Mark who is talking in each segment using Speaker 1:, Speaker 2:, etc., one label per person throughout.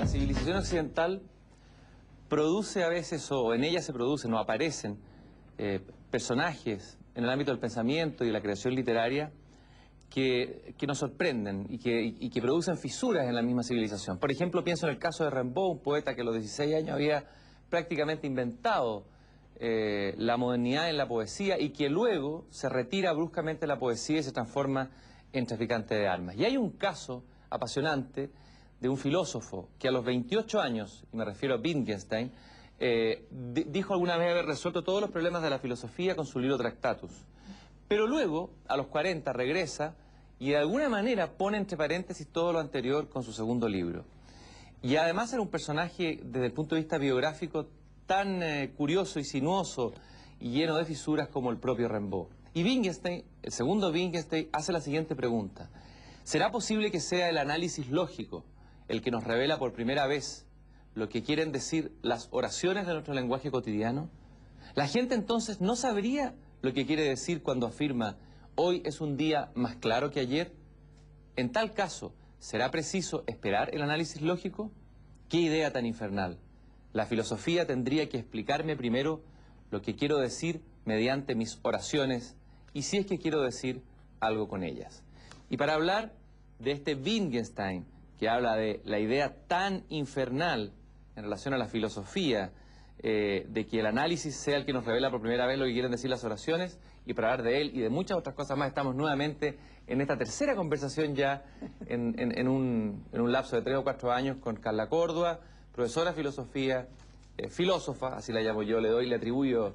Speaker 1: La civilización occidental produce a veces, o en ella se producen o aparecen, eh, personajes en el ámbito del pensamiento y de la creación literaria que, que nos sorprenden y que, y que producen fisuras en la misma civilización. Por ejemplo, pienso en el caso de Rimbaud, un poeta que a los 16 años había prácticamente inventado eh, la modernidad en la poesía y que luego se retira bruscamente de la poesía y se transforma en traficante de armas. Y hay un caso apasionante de un filósofo que a los 28 años, y me refiero a Wittgenstein, eh, di- dijo alguna vez haber resuelto todos los problemas de la filosofía con su libro Tractatus. Pero luego, a los 40, regresa y de alguna manera pone entre paréntesis todo lo anterior con su segundo libro. Y además era un personaje, desde el punto de vista biográfico, tan eh, curioso y sinuoso y lleno de fisuras como el propio Rimbaud. Y Wittgenstein, el segundo Wittgenstein, hace la siguiente pregunta. ¿Será posible que sea el análisis lógico el que nos revela por primera vez lo que quieren decir las oraciones de nuestro lenguaje cotidiano? La gente entonces no sabría lo que quiere decir cuando afirma hoy es un día más claro que ayer. En tal caso, ¿será preciso esperar el análisis lógico? ¿Qué idea tan infernal? La filosofía tendría que explicarme primero lo que quiero decir mediante mis oraciones y si es que quiero decir algo con ellas. Y para hablar de este Wittgenstein, que habla de la idea tan infernal en relación a la filosofía, eh, de que el análisis sea el que nos revela por primera vez lo que quieren decir las oraciones, y para hablar de él y de muchas otras cosas más, estamos nuevamente en esta tercera conversación ya en, un, en un lapso de tres o cuatro años con Carla Córdoba, profesora de filosofía, eh, filósofa, así la llamo yo, le doy, le atribuyo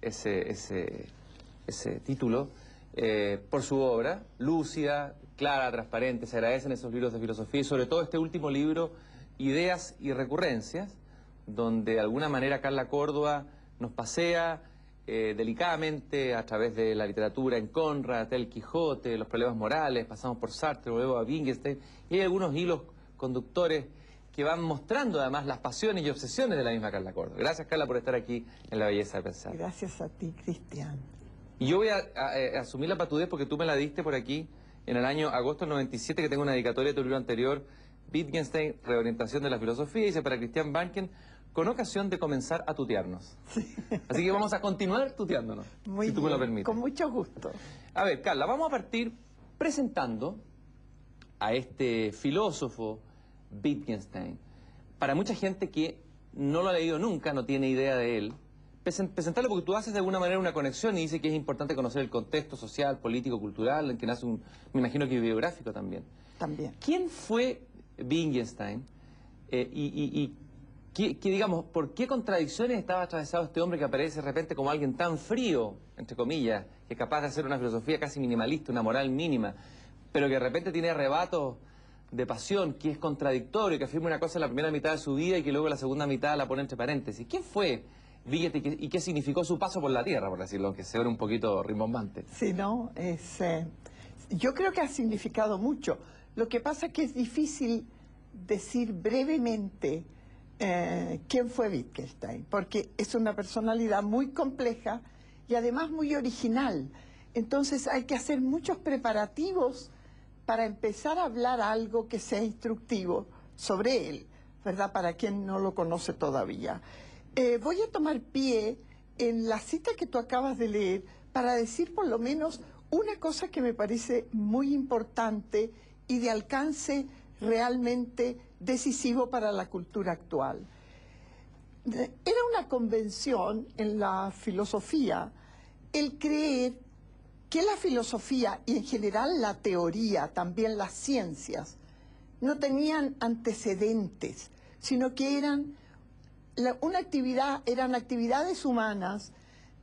Speaker 1: ese título, eh, por su obra, lúcida, clara, transparente, se agradecen esos libros de filosofía y sobre todo este último libro, Ideas y Recurrencias, donde de alguna manera Carla Córdoba nos pasea eh, delicadamente a través de la literatura en Conrad, El Quijote, los problemas morales, pasamos por Sartre, luego a Wittgenstein, y hay algunos hilos conductores que van mostrando además las pasiones y obsesiones de la misma Carla Córdoba. Gracias Carla por estar aquí en La Belleza de Pensar.
Speaker 2: Gracias a ti, Cristian.
Speaker 1: Y yo voy a, a- eh, asumir la patudez porque tú me la diste por aquí en el año agosto del 97, que tengo una dedicatoria de tu libro anterior, Wittgenstein, Reorientación de la Filosofía, dice para Cristian Banken, con ocasión de comenzar a tutearnos. Así que vamos a continuar tuteándonos,
Speaker 2: Muy
Speaker 1: si tú
Speaker 2: bien,
Speaker 1: me lo permites.
Speaker 2: con mucho gusto.
Speaker 1: A ver, Carla, vamos a partir presentando a este filósofo Wittgenstein. Para mucha gente que no lo ha leído nunca, no tiene idea de él, presentarlo porque tú haces de alguna manera una conexión y dice que es importante conocer el contexto social, político, cultural, en que nace un, me imagino que biográfico también.
Speaker 2: También.
Speaker 1: ¿Quién fue Wittgenstein? Eh, y, y- y qué, qué, digamos, ¿por qué contradicciones estaba atravesado este hombre que aparece de repente como alguien tan frío, entre comillas, que es capaz de hacer una filosofía casi minimalista, una moral mínima, pero que de repente tiene arrebatos de pasión, que es contradictorio, que afirma una cosa en la primera mitad de su vida y que luego en la segunda mitad la pone entre paréntesis? ¿Quién fue Wittgenstein y qué, significó su paso por la tierra, por decirlo, aunque sea un poquito rimbombante?
Speaker 2: Sí, no, es, eh, yo creo que ha significado mucho. Lo que pasa es que es difícil decir brevemente eh, quién fue Wittgenstein, porque es una personalidad muy compleja y además muy original. Entonces hay que hacer muchos preparativos para empezar a hablar algo que sea instructivo sobre él, ¿verdad? Para quien no lo conoce todavía. Eh, voy a tomar pie en la cita que tú acabas de leer para decir por lo menos una cosa que me parece muy importante y de alcance realmente decisivo para la cultura actual. Era una convención en la filosofía el creer que la filosofía y en general la teoría, también las ciencias, no tenían antecedentes, sino que eran la- una actividad, eran actividades humanas,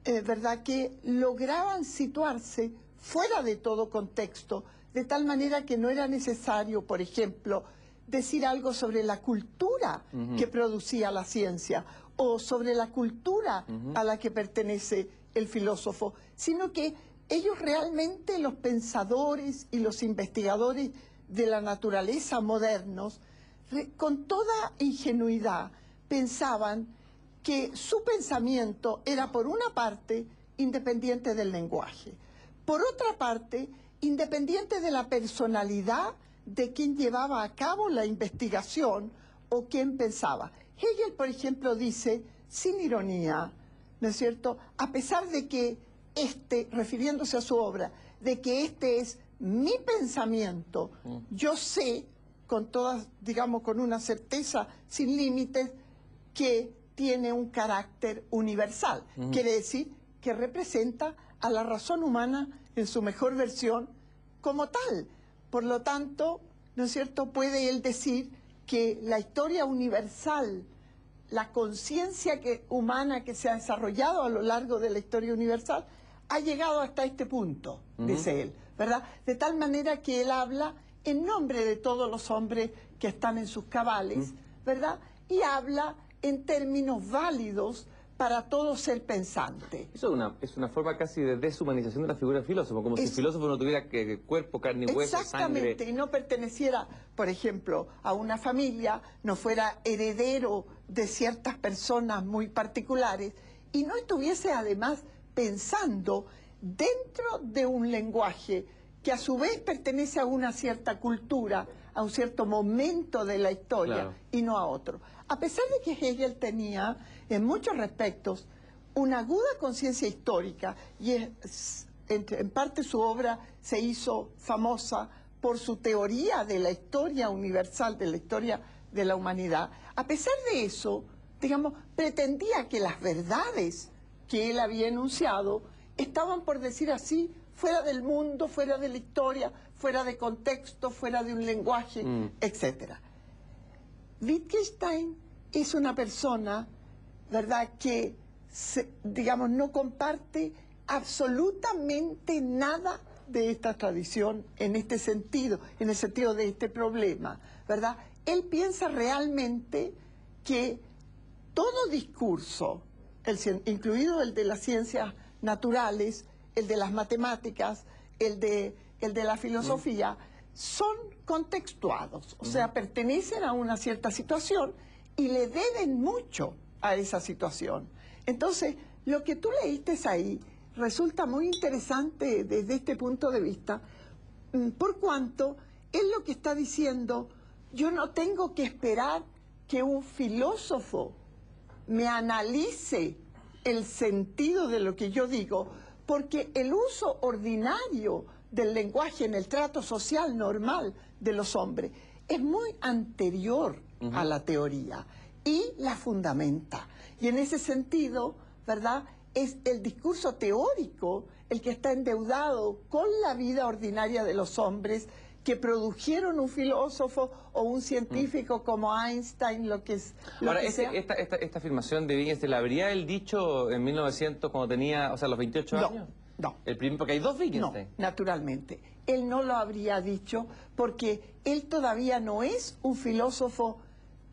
Speaker 2: eh, ¿verdad?, que lograban situarse fuera de todo contexto, de tal manera que no era necesario, por ejemplo, decir algo sobre la cultura que producía la ciencia o sobre la cultura a la que pertenece el filósofo, sino que ellos realmente, los pensadores y los investigadores de la naturaleza modernos, re- con toda ingenuidad, pensaban que su pensamiento era, por una parte, independiente del lenguaje, por otra parte, independiente de la personalidad de quien llevaba a cabo la investigación o quién pensaba. Hegel, por ejemplo, dice, sin ironía, ¿no es cierto?, a pesar de que este, refiriéndose a su obra, de que este es mi pensamiento, mm. yo sé con todas, digamos, con una certeza sin límites, que tiene un carácter universal. Quiere decir que representa a la razón humana en su mejor versión como tal. Por lo tanto, ¿no es cierto?, puede él decir que la historia universal, la conciencia humana que se ha desarrollado a lo largo de la historia universal, ha llegado hasta este punto, dice él, ¿verdad? De tal manera que él habla en nombre de todos los hombres que están en sus cabales, ¿verdad? Y habla en términos válidos para todo ser pensante.
Speaker 3: Eso es una, es una forma casi de deshumanización de la figura del filósofo, como si el filósofo no tuviera que, cuerpo, carne y hueso,
Speaker 2: Exactamente, y no perteneciera, por ejemplo, a una familia, no fuera heredero de ciertas personas muy particulares, y no estuviese además pensando dentro de un lenguaje que a su vez pertenece a una cierta cultura, a un cierto momento de la historia y no a otro. A pesar de que Hegel tenía en muchos respectos una aguda conciencia histórica y en, parte su obra se hizo famosa por su teoría de la historia universal, de la historia de la humanidad, a pesar de eso, digamos, pretendía que las verdades que él había enunciado estaban, por decir así, fuera del mundo, fuera de la historia, fuera de contexto, fuera de un lenguaje, mm. etc. Wittgenstein es una persona, ¿verdad?, que, digamos, no comparte absolutamente nada de esta tradición en este sentido, en el sentido de este problema, ¿verdad? Él piensa realmente que todo discurso, incluido el de las ciencias naturales, el de las matemáticas, el de, el de la filosofía, son contextuados, o sea, pertenecen a una cierta situación y le deben mucho a esa situación. Entonces, lo que tú leíste ahí resulta muy interesante desde este punto de vista, mm, por cuanto es lo que está diciendo, yo no tengo que esperar que un filósofo me analice el sentido de lo que yo digo, porque el uso ordinario del lenguaje en el trato social normal de los hombres es muy anterior a la teoría y la fundamenta. Y en ese sentido, ¿verdad? Es el discurso teórico el que está endeudado con la vida ordinaria de los hombres que produjeron un filósofo o un científico mm. como Einstein, lo que es...
Speaker 3: Ahora, Esta, esta, afirmación de Wittgenstein, ¿la habría él dicho en 1900 cuando tenía, o sea, los 28 años?
Speaker 2: No,
Speaker 3: El primer, porque hay dos Wittgenstein.
Speaker 2: No, naturalmente. Él no lo habría dicho porque él todavía no es un filósofo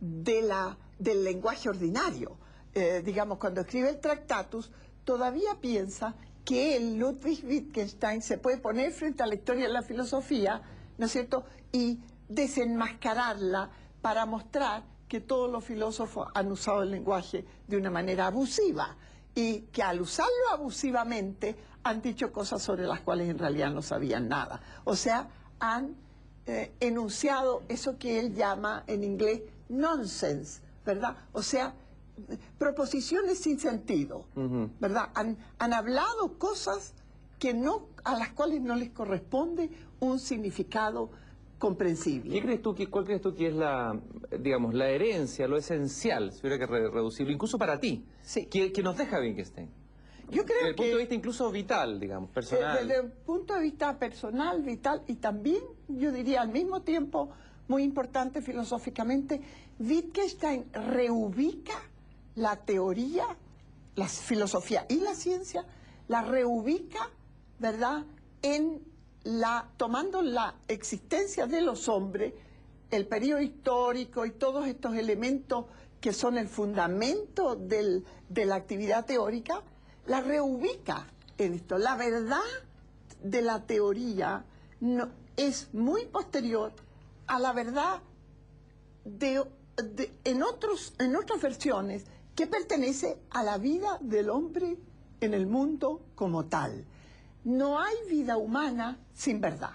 Speaker 2: del lenguaje ordinario. Eh, digamos, cuando escribe el Tractatus, todavía piensa que el Ludwig Wittgenstein se puede poner frente a la historia de la filosofía ¿no es cierto? Y desenmascararla para mostrar que todos los filósofos han usado el lenguaje de una manera abusiva y que al usarlo abusivamente han dicho cosas sobre las cuales en realidad no sabían nada. O sea, han eh, enunciado eso que él llama en inglés nonsense, ¿verdad? O sea, proposiciones sin sentido, ¿verdad? Han, han hablado cosas que no, a las cuales no les corresponde un significado comprensible.
Speaker 3: ¿Qué crees tú que, ¿Cuál crees tú que es la, digamos, la herencia, lo esencial, si hubiera que reducirlo, incluso para ti,
Speaker 2: sí.
Speaker 3: que, nos deja Wittgenstein?
Speaker 2: Yo creo
Speaker 3: desde el punto de vista incluso vital, digamos, personal.
Speaker 2: Desde el punto de vista personal, vital y también, yo diría al mismo tiempo, muy importante filosóficamente, Wittgenstein reubica la teoría, la filosofía y la ciencia, la reubica, ¿verdad?, en tomando la existencia de los hombres, el periodo histórico y todos estos elementos que son el fundamento de la actividad teórica, la reubica en esto. La verdad de la teoría no, es muy posterior a la verdad de, en, otros, en otras versiones que pertenece a la vida del hombre en el mundo como tal no hay vida humana sin verdad.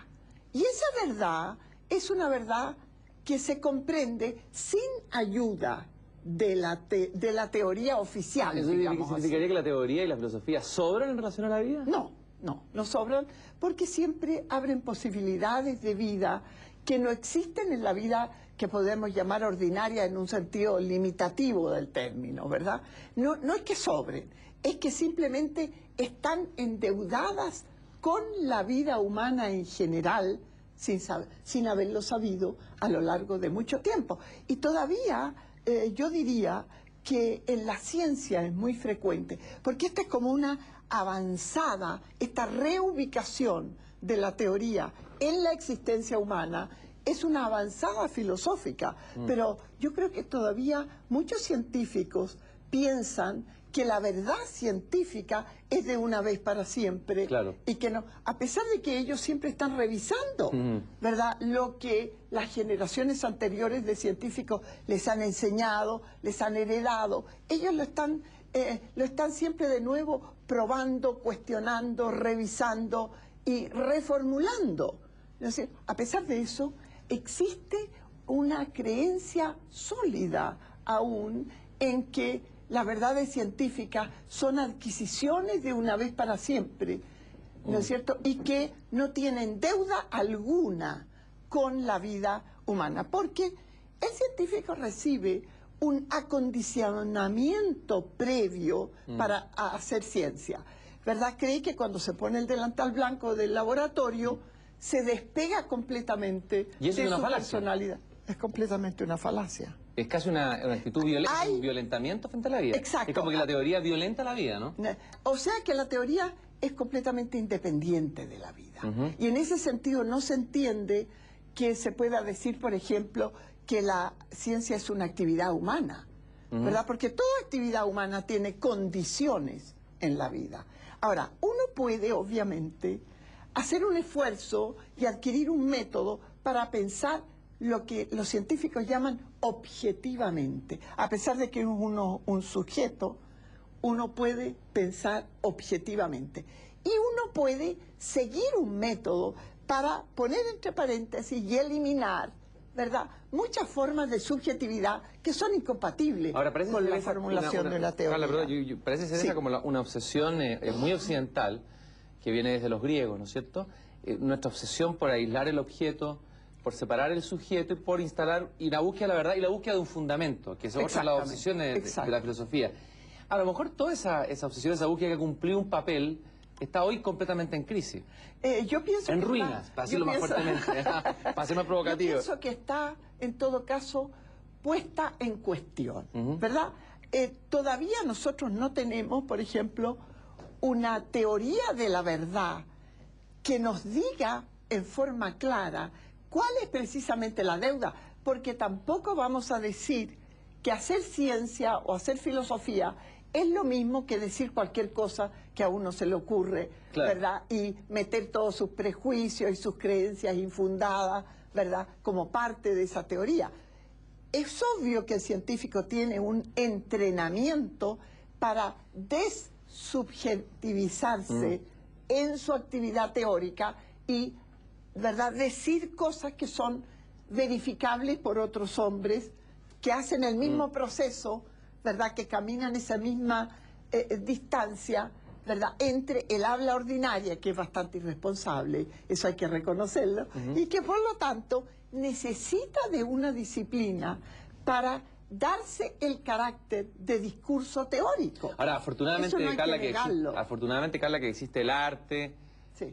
Speaker 2: Y esa verdad es una verdad que se comprende sin ayuda de la, de la teoría oficial.
Speaker 3: ¿Eso significaría que la teoría y la filosofía sobran en relación a la vida?
Speaker 2: No, no, no sobran porque siempre abren posibilidades de vida que no existen en la vida que podemos llamar ordinaria en un sentido limitativo del término, ¿verdad? No, no es que sobren, es que simplemente están endeudadas con la vida humana en general, sin, sin haberlo sabido a lo largo de mucho tiempo. Y todavía eh, yo diría que en la ciencia es muy frecuente, porque esta es como una avanzada, esta reubicación de la teoría en la existencia humana es una avanzada filosófica, mm. pero yo creo que todavía muchos científicos piensan que la verdad científica es de una vez para siempre y que no, a pesar de que ellos siempre están revisando, ¿verdad? Lo que las generaciones anteriores de científicos les han enseñado, les han heredado, ellos lo están, eh, lo están siempre de nuevo probando, cuestionando, revisando y reformulando. A pesar de eso, existe una creencia sólida aún en que las verdades científicas son adquisiciones de una vez para siempre, ¿no es mm. cierto? Y que no tienen deuda alguna con la vida humana, porque el científico recibe un acondicionamiento previo mm. para hacer ciencia. ¿Verdad? Cree que cuando se pone el delantal blanco del laboratorio, se despega completamente
Speaker 3: de
Speaker 2: su
Speaker 3: personalidad.
Speaker 2: Es completamente una falacia.
Speaker 3: Es casi una, actitud violenta, un violentamiento frente a la vida.
Speaker 2: Exacto.
Speaker 3: Es como que la teoría violenta la vida, ¿no?
Speaker 2: O sea que la teoría es completamente independiente de la vida. Y en ese sentido no se entiende que se pueda decir, por ejemplo, que la ciencia es una actividad humana, ¿verdad? Porque toda actividad humana tiene condiciones en la vida. Ahora, uno puede, obviamente, hacer un esfuerzo y adquirir un método para pensar lo que los científicos llaman objetivamente. A pesar de que es uno un sujeto, uno puede pensar objetivamente. Y uno puede seguir un método para poner entre paréntesis y eliminar, ¿verdad? Muchas formas de subjetividad que son incompatibles con la formulación de la teoría.
Speaker 3: parece ser esa como una obsesión eh, muy occidental que viene desde los griegos, ¿no es cierto? Eh, nuestra obsesión por aislar el objeto, por separar el sujeto y por instalar y la búsqueda de la verdad y la búsqueda de un fundamento, que es otra de las obsesiones de, la filosofía. A lo mejor toda esa, esa obsesión, esa búsqueda que cumplió un papel, está hoy completamente en crisis.
Speaker 2: Eh, yo pienso
Speaker 3: en ruinas, para decirlo más fuertemente, para ser más provocativo.
Speaker 2: Yo pienso que está, en todo caso, puesta en cuestión, ¿verdad? Eh, todavía nosotros no tenemos, por ejemplo, una teoría de la verdad que nos diga en forma clara ¿Cuál es precisamente la deuda? Porque tampoco vamos a decir que hacer ciencia o hacer filosofía es lo mismo que decir cualquier cosa que a uno se le ocurre, ¿verdad? Y meter todos sus prejuicios y sus creencias infundadas, ¿verdad? Como parte de esa teoría. Es obvio que el científico tiene un entrenamiento para desubjetivizarse mm. en su actividad teórica y ¿verdad? Decir cosas que son verificables por otros hombres que hacen el mismo mm. proceso, ¿verdad? Que caminan esa misma eh, eh, distancia, ¿verdad? Entre el habla ordinaria, que es bastante irresponsable, eso hay que reconocerlo, y que por lo tanto necesita de una disciplina para darse el carácter de discurso teórico.
Speaker 3: Ahora, afortunadamente, Carla, que, afortunadamente, Carla, que existe el arte,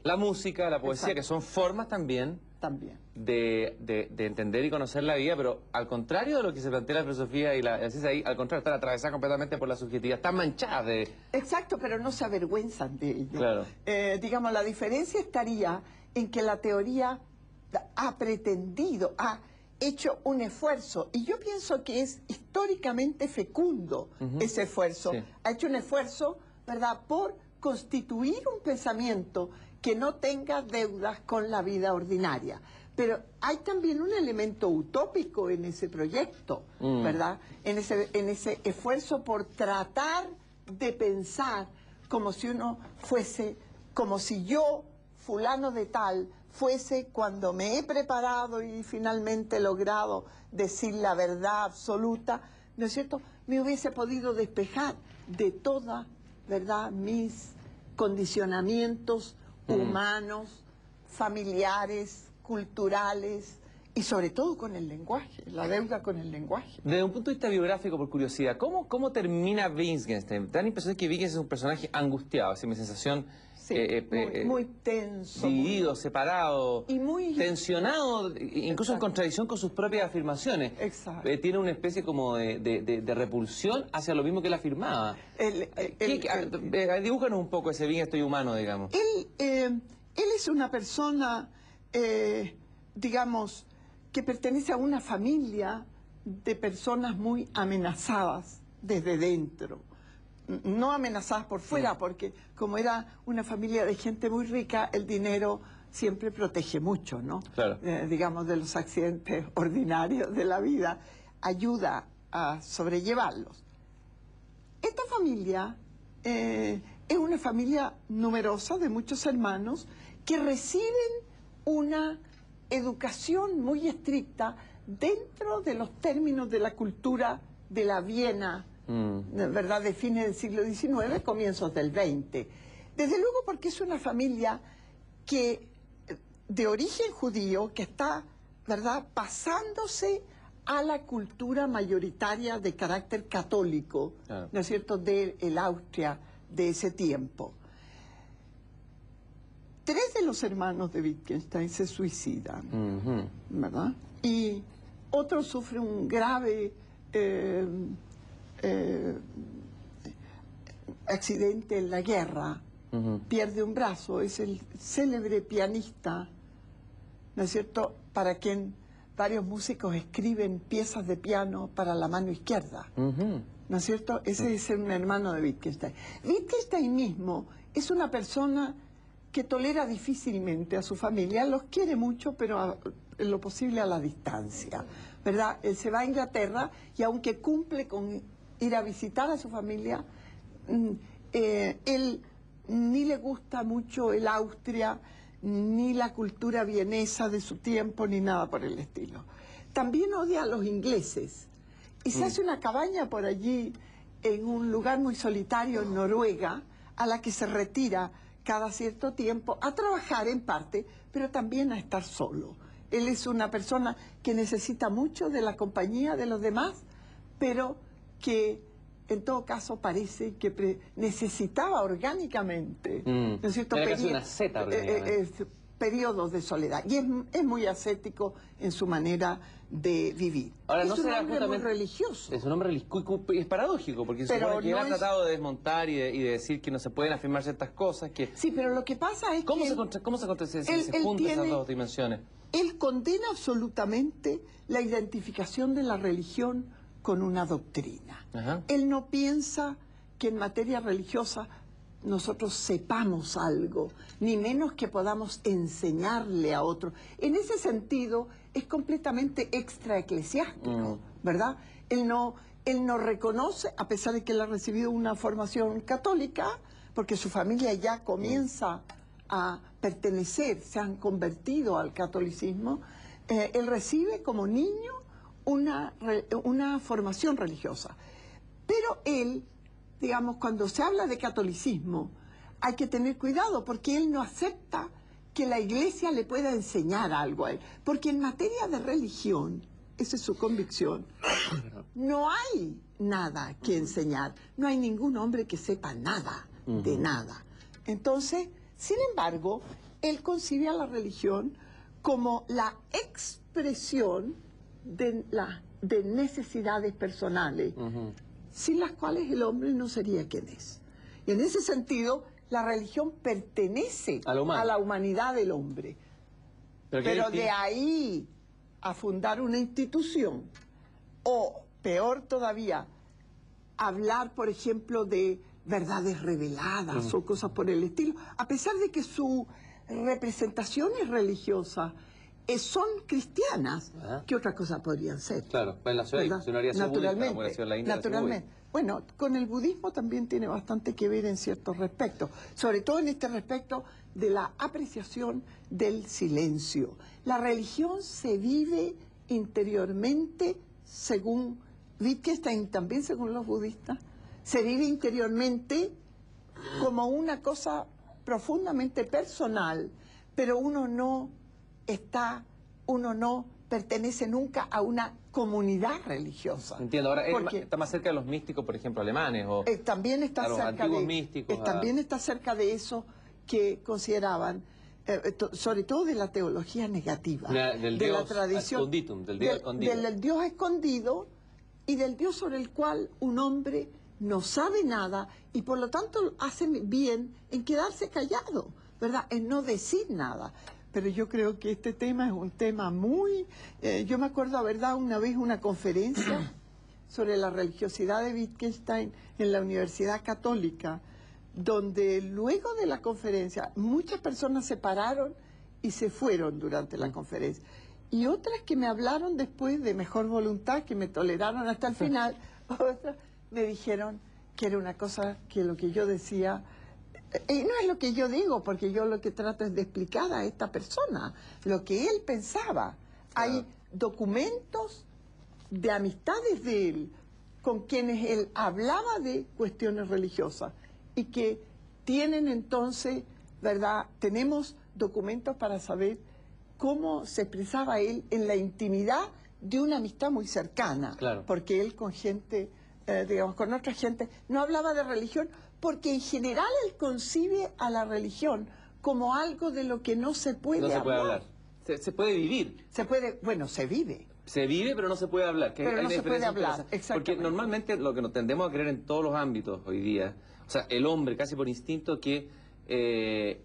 Speaker 3: la música, la poesía, que son formas también,
Speaker 2: también.
Speaker 3: De, de, entender y conocer la vida, pero al contrario de lo que se plantea la filosofía y la ahí, al contrario, están atravesadas completamente por la subjetividad, están manchadas de...
Speaker 2: Exacto, pero no se avergüenzan de ello.
Speaker 3: Claro.
Speaker 2: Eh, digamos, la diferencia estaría en que la teoría ha pretendido, ha hecho un esfuerzo, y yo pienso que es históricamente fecundo ese esfuerzo. Ha hecho un esfuerzo, ¿verdad?, por constituir un pensamiento que no tenga deudas con la vida ordinaria. Pero hay también un elemento utópico en ese proyecto, mm. ¿verdad? En ese, en ese esfuerzo por tratar de pensar como si uno fuese, como si yo, fulano de tal, fuese cuando me he preparado y finalmente logrado decir la verdad absoluta, ¿no es cierto?, me hubiese podido despejar de toda, ¿verdad?, mis condicionamientos
Speaker 3: Mm.
Speaker 2: humanos, familiares, culturales y sobre todo con el lenguaje, la deuda con el lenguaje.
Speaker 3: Desde un punto de vista biográfico, por curiosidad, ¿cómo, cómo termina Wittgenstein? Da la impresión de que Wittgenstein es un personaje angustiado, así mi sensación...
Speaker 2: Sí,
Speaker 3: eh, eh,
Speaker 2: muy,
Speaker 3: eh,
Speaker 2: muy tenso. muy-
Speaker 3: dividido, separado,
Speaker 2: Y muy-
Speaker 3: tensionado, incluso en contradicción con sus propias afirmaciones.
Speaker 2: Exacto.
Speaker 3: Eh, tiene una especie como de, de- de- de repulsión hacia lo mismo que él afirmaba.
Speaker 2: el-
Speaker 3: ¿Qué-
Speaker 2: el-
Speaker 3: qué-
Speaker 2: el-
Speaker 3: eh, dibújanos un poco ese bien estoy humano, digamos.
Speaker 2: Él, él es una persona, digamos, que pertenece a una familia de personas muy amenazadas desde dentro. No amenazadas por fuera, porque como era una familia de gente muy rica, el dinero siempre protege mucho, ¿no?
Speaker 3: Claro.
Speaker 2: Eh, digamos, de los accidentes ordinarios de la vida, ayuda a sobrellevarlos. Esta familia eh, es una familia numerosa de muchos hermanos que reciben una educación muy estricta dentro de los términos de la cultura de la Viena,
Speaker 3: Mm.
Speaker 2: de ¿verdad?, de fines del siglo XIX, comienzos del XX. Desde luego porque es una familia que de origen judío que está, ¿verdad?, pasándose a la cultura mayoritaria de carácter católico,
Speaker 3: Claro.
Speaker 2: ¿no es cierto?, de el Austria de ese tiempo. Tres de los hermanos de Wittgenstein se suicidan. ¿verdad? Y otro sufre un grave eh, eh, accidente en la guerra, pierde un brazo, es el célebre pianista, ¿no es cierto?, para quien varios músicos escriben piezas de piano para la mano izquierda. ¿No es cierto? Ese es un hermano de Wittgenstein. Wittgenstein mismo es una persona que tolera difícilmente a su familia, los quiere mucho, pero a- en lo posible a la distancia, ¿verdad? Él se va a Inglaterra y aunque cumple con ir a visitar a su familia, mm, eh, él ni le gusta mucho el Austria, ni la cultura vienesa de su tiempo, ni nada por el estilo. También odia a los ingleses. Y se hace una cabaña por allí, en un lugar muy solitario en Noruega, a la que se retira cada cierto tiempo a trabajar en parte, pero también a estar solo. Él es una persona que necesita mucho de la compañía de los demás, pero que en todo caso parece que pre- necesitaba orgánicamente,
Speaker 3: Mm.
Speaker 2: ¿no es cierto? Peri-
Speaker 3: una seta
Speaker 2: eh, eh, periodos de soledad. Y es, es muy ascético en su manera de vivir.
Speaker 3: Ahora,
Speaker 2: es
Speaker 3: no
Speaker 2: un
Speaker 3: será
Speaker 2: hombre muy
Speaker 3: justamente-
Speaker 2: religioso.
Speaker 3: Es un hombre religioso, es paradójico, porque se supone que él
Speaker 2: no
Speaker 3: ha
Speaker 2: es-
Speaker 3: tratado de desmontar y de, y de decir que no se pueden afirmar ciertas cosas, que...
Speaker 2: Sí, pero lo que pasa es
Speaker 3: ¿Cómo
Speaker 2: que
Speaker 3: se,
Speaker 2: él-
Speaker 3: contra- cómo se, contra- se-
Speaker 2: él-
Speaker 3: se
Speaker 2: él
Speaker 3: juntan esas
Speaker 2: tiene-
Speaker 3: dos dimensiones?
Speaker 2: él condena absolutamente la identificación de la religión con una doctrina.
Speaker 3: Ajá.
Speaker 2: Él no piensa que en materia religiosa nosotros sepamos algo, ni menos que podamos enseñarle a otro. En ese sentido, es completamente extraeclesiástico, ¿verdad? Él no, él no reconoce, a pesar de que él ha recibido una formación católica, porque su familia ya comienza a pertenecer, se han convertido al catolicismo, eh, él recibe como niño una, una formación religiosa. Pero él, digamos, cuando se habla de catolicismo, hay que tener cuidado porque él no acepta que la iglesia le pueda enseñar algo a él. Porque en materia de religión, esa es su convicción, no hay nada que enseñar. No hay ningún hombre que sepa nada de nada. Entonces, sin embargo, él concibe a la religión como la expresión de, la, de necesidades personales, sin las cuales el hombre no sería quien es. Y en ese sentido, la religión pertenece
Speaker 3: A
Speaker 2: la humanidad del hombre.
Speaker 3: Pero,
Speaker 2: de ahí a fundar una institución, o peor todavía, hablar, por ejemplo, de verdades reveladas o cosas por el estilo, a pesar de que su representación es religiosa, son cristianas,
Speaker 1: Ajá.
Speaker 2: ¿qué otra cosa podrían ser?
Speaker 1: Claro, pues la ciudad, budista,
Speaker 2: naturalmente,
Speaker 1: sido la India,
Speaker 2: naturalmente. Bueno, con el budismo también tiene bastante que ver en ciertos respectos, sobre todo en este respecto de la apreciación del silencio. La religión se vive interiormente según Wittgenstein, también según los budistas, se vive interiormente como una cosa profundamente personal, pero uno no está, uno no pertenece nunca a una comunidad religiosa.
Speaker 3: Entiendo, ahora ma- está más cerca de los místicos, por ejemplo, alemanes o...
Speaker 2: Eh, también está
Speaker 3: a los
Speaker 2: cerca
Speaker 3: antiguos
Speaker 2: de
Speaker 3: místicos,
Speaker 2: eh,
Speaker 3: a-
Speaker 2: también está cerca de eso que consideraban eh, eh, to- sobre todo de la teología negativa
Speaker 1: La- del
Speaker 2: de la
Speaker 1: Dios
Speaker 2: tradición
Speaker 1: esconditum, del Dios escondido.
Speaker 2: del- del Dios escondido y del Dios sobre el cual un hombre no sabe nada y por lo tanto hace bien en quedarse callado, ¿verdad? En no decir nada. Pero yo creo que este tema es un tema muy... eh, yo me acuerdo, ¿verdad? Una vez una conferencia sobre la religiosidad de Wittgenstein en la Universidad Católica, donde luego de la conferencia muchas personas se pararon y se fueron durante la conferencia. Y otras que me hablaron después de mejor voluntad, que me toleraron hasta el final, otras me dijeron que era una cosa que lo que yo decía, y no es lo que yo digo, porque yo lo que trato es de explicar a esta persona lo que él pensaba. Hay documentos de amistades de él con quienes él hablaba de cuestiones religiosas y que tienen entonces, ¿verdad? Tenemos documentos para saber cómo se expresaba él en la intimidad de una amistad muy cercana,
Speaker 1: Claro.
Speaker 2: porque él con gente, eh, digamos, con otra gente, no hablaba de religión, porque en general él concibe a la religión como algo de lo que no se puede
Speaker 1: No se puede
Speaker 2: hablar.
Speaker 1: hablar. Se, se puede vivir.
Speaker 2: Se puede, bueno, se vive.
Speaker 1: Se vive, pero no se puede hablar. que
Speaker 2: Pero
Speaker 1: hay
Speaker 2: no se puede hablar.
Speaker 1: Porque normalmente lo que nos tendemos a creer en todos los ámbitos hoy día, o sea, el hombre casi por instinto que, eh,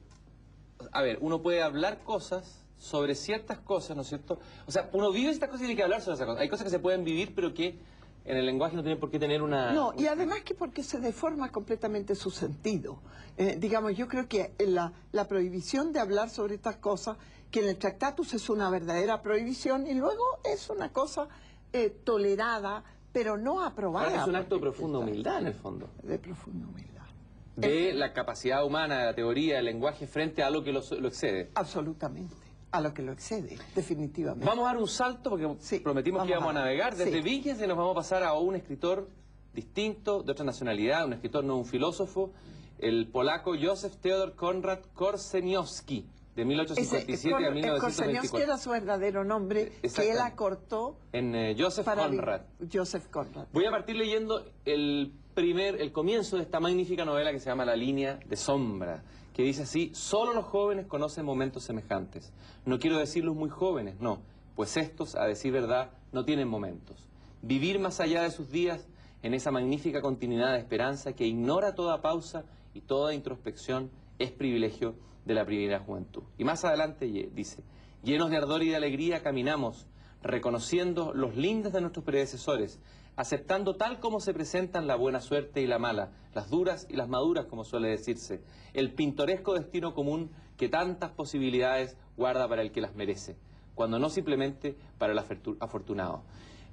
Speaker 1: a ver, uno puede hablar cosas sobre ciertas cosas, ¿no es cierto? O sea, uno vive estas cosas y tiene que hablar sobre esas cosas. Hay cosas que se pueden vivir, pero que en el lenguaje no tienen por qué tener una...
Speaker 2: No, y además que porque se deforma completamente su sentido. Eh, digamos, yo creo que la, la prohibición de hablar sobre estas cosas, que en el Tractatus es una verdadera prohibición y luego es una cosa eh, tolerada, pero no aprobada.
Speaker 1: Ahora es un acto de profunda humildad, en el fondo.
Speaker 2: De profunda humildad.
Speaker 1: De la capacidad humana, de la teoría, del lenguaje frente a algo que lo, lo excede.
Speaker 2: Absolutamente. A lo que lo excede, definitivamente.
Speaker 1: Vamos a dar un salto porque
Speaker 2: Sí,
Speaker 1: prometimos que
Speaker 2: vamos
Speaker 1: íbamos a
Speaker 2: a-
Speaker 1: navegar. Desde
Speaker 2: sí.
Speaker 1: Wittgenstein nos vamos a pasar a un escritor distinto, de otra nacionalidad, un escritor no un filósofo, el polaco Józef Theodor Konrad Korzeniowski, de
Speaker 2: Ese,
Speaker 1: 1857 a
Speaker 2: Kor- el
Speaker 1: 1924.
Speaker 2: Korzeniowski era su verdadero nombre, que él acortó
Speaker 1: En eh, Joseph Conrad.
Speaker 2: Joseph Conrad.
Speaker 1: Voy a partir leyendo el primer, el comienzo de esta magnífica novela que se llama La línea de sombra, que dice así, solo los jóvenes conocen momentos semejantes. No quiero decir los muy jóvenes, no, pues estos, a decir verdad, no tienen momentos. Vivir más allá de sus días en esa magnífica continuidad de esperanza que ignora toda pausa y toda introspección es privilegio de la primera juventud. Y más adelante dice, llenos de ardor y de alegría caminamos, reconociendo los lindes de nuestros predecesores, aceptando tal como se presentan la buena suerte y la mala, las duras y las maduras, como suele decirse, el pintoresco destino común que tantas posibilidades guarda para el que las merece, cuando no simplemente para el afortu- afortunado.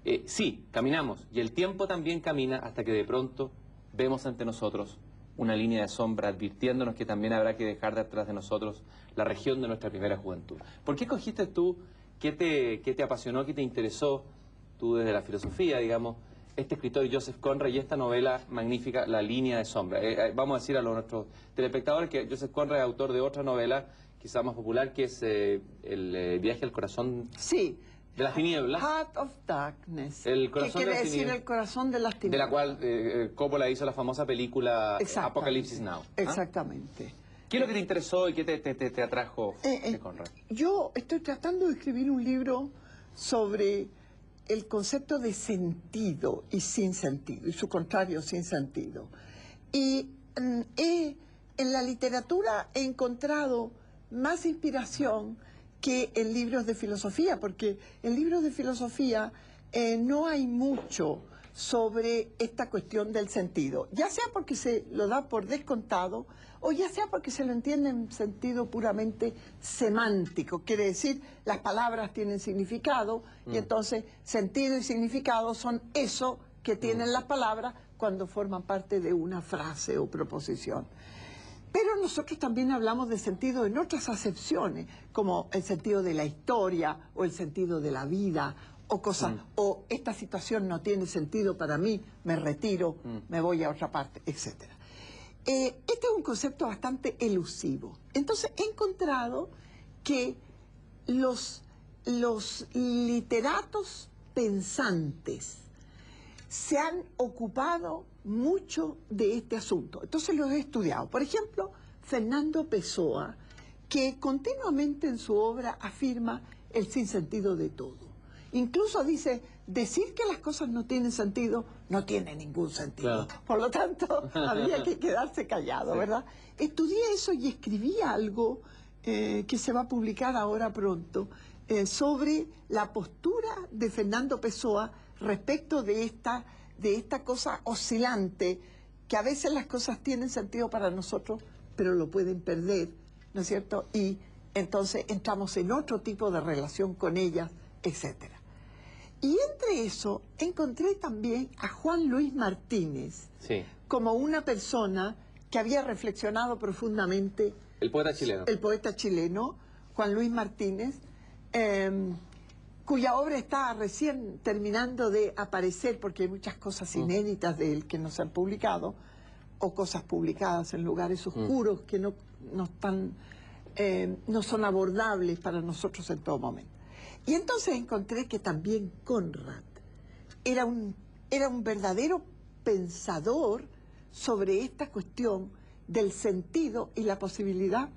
Speaker 1: Eh, sí, caminamos, y el tiempo también camina hasta que de pronto vemos ante nosotros una línea de sombra advirtiéndonos que también habrá que dejar detrás de nosotros la región de nuestra primera juventud. ¿Por qué cogiste tú, qué te, qué te apasionó, qué te interesó, tú desde la filosofía, digamos, este escritor Joseph Conrad y esta novela magnífica, La línea de sombra? Eh, eh, vamos a decir a los, nuestros telespectadores que Joseph Conrad es autor de otra novela, quizá más popular, que es eh, El viaje al corazón
Speaker 2: Sí.
Speaker 1: de las tinieblas.
Speaker 2: Heart of Darkness.
Speaker 1: El corazón
Speaker 2: ¿Qué
Speaker 1: de
Speaker 2: quiere decir el corazón de las
Speaker 1: de
Speaker 2: tinieblas?
Speaker 1: la cual Coppola hizo la famosa película. Apocalipsis Now. ¿ah?
Speaker 2: Exactamente.
Speaker 1: ¿Qué es lo que te interesó y qué te, te- te- te atrajo
Speaker 2: Eh, eh,
Speaker 1: de Conrad?
Speaker 2: Yo estoy tratando de escribir un libro sobre el concepto de sentido y sin sentido, y su contrario, sin sentido. Y mm, he- en la literatura he encontrado más inspiración que en libros de filosofía, porque en libros de filosofía eh, no hay mucho sobre esta cuestión del sentido, ya sea porque se lo da por descontado o ya sea porque se lo entiende en sentido puramente semántico, quiere decir las palabras tienen significado y
Speaker 1: Mm.
Speaker 2: entonces sentido y significado son eso que tienen
Speaker 1: Mm.
Speaker 2: las palabras cuando forman parte de una frase o proposición. Pero nosotros también hablamos de sentido en otras acepciones, como el sentido de la historia o el sentido de la vida o cosas, o esta situación no tiene sentido para mí, me retiro, me voy a otra parte, etc. este es un concepto bastante elusivo. Entonces he encontrado que los, los literatos pensantes se han ocupado mucho de este asunto. Entonces los he estudiado. Por ejemplo, Fernando Pessoa, que continuamente en su obra afirma el sinsentido de todo. Incluso dice, decir que las cosas no tienen sentido no tiene ningún sentido.
Speaker 1: Claro.
Speaker 2: Por lo tanto, habría que quedarse callado, ¿verdad? Estudié eso y escribí algo eh, que se va a publicar ahora pronto eh, sobre la postura de Fernando Pessoa respecto de esta, de esta cosa oscilante, que a veces las cosas tienen sentido para nosotros, pero lo pueden perder, ¿no es cierto? Y entonces entramos en otro tipo de relación con ellas, etcétera. Y entre eso encontré también a Juan Luis Martínez
Speaker 1: Sí.
Speaker 2: como una persona que había reflexionado profundamente
Speaker 1: El poeta chileno.
Speaker 2: el poeta chileno Juan Luis Martínez, eh, cuya obra está recién terminando de aparecer porque hay muchas cosas inéditas de él que no se han publicado o cosas publicadas en lugares oscuros que no, no están, eh, no son abordables para nosotros en todo momento. Y entonces encontré que también Conrad era un, era un verdadero pensador sobre esta cuestión del sentido y la posibilidad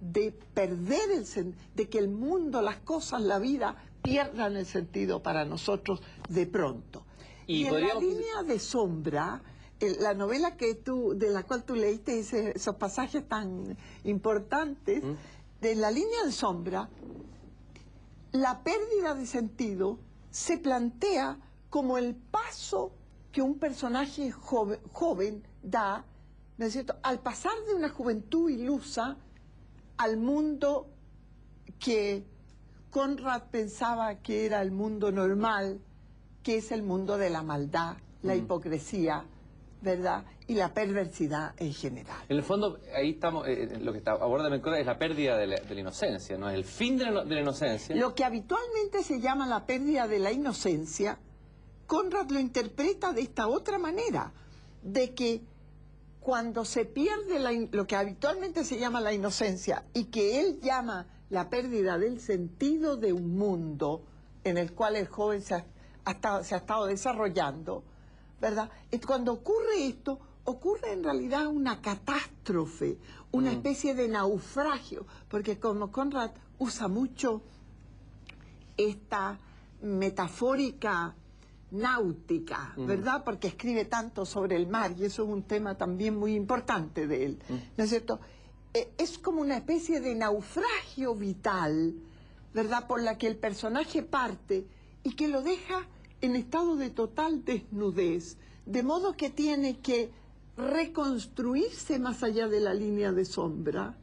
Speaker 2: de perder el sen- de que el mundo, las cosas, la vida pierdan el sentido para nosotros de pronto.
Speaker 1: Y
Speaker 2: Y, en la
Speaker 1: podríamos-
Speaker 2: línea de sombra, la novela que tú, de la cual tú leíste ese- esos pasajes tan importantes,
Speaker 1: ¿Mm?
Speaker 2: de la línea de sombra, la pérdida de sentido se plantea como el paso que un personaje joven, joven da, ¿no es cierto?, al pasar de una juventud ilusa al mundo que Conrad pensaba que era el mundo normal, que es el mundo de la maldad, la hipocresía, ¿verdad? Y la perversidad en general.
Speaker 1: En el fondo, ahí estamos, eh, eh, lo que está, aborda Mencora es la pérdida de la, de la inocencia, ¿no? Es el fin de la, ino- de la inocencia.
Speaker 2: Lo que habitualmente se llama la pérdida de la inocencia, Conrad lo interpreta de esta otra manera, de que cuando se pierde la in- lo que habitualmente se llama la inocencia y que él llama la pérdida del sentido de un mundo en el cual el joven se ha, ha estado, se ha estado desarrollando, ¿verdad? Y cuando ocurre esto, ocurre en realidad una catástrofe, una especie de naufragio, porque como Conrad usa mucho esta metafórica náutica, ¿verdad? Porque escribe tanto sobre el mar y eso es un tema también muy importante de él, ¿no es cierto? Eh, es como una especie de naufragio vital, ¿verdad? Por la que el personaje parte y que lo deja en estado de total desnudez, de modo que tiene que reconstruirse más allá de la línea de sombra,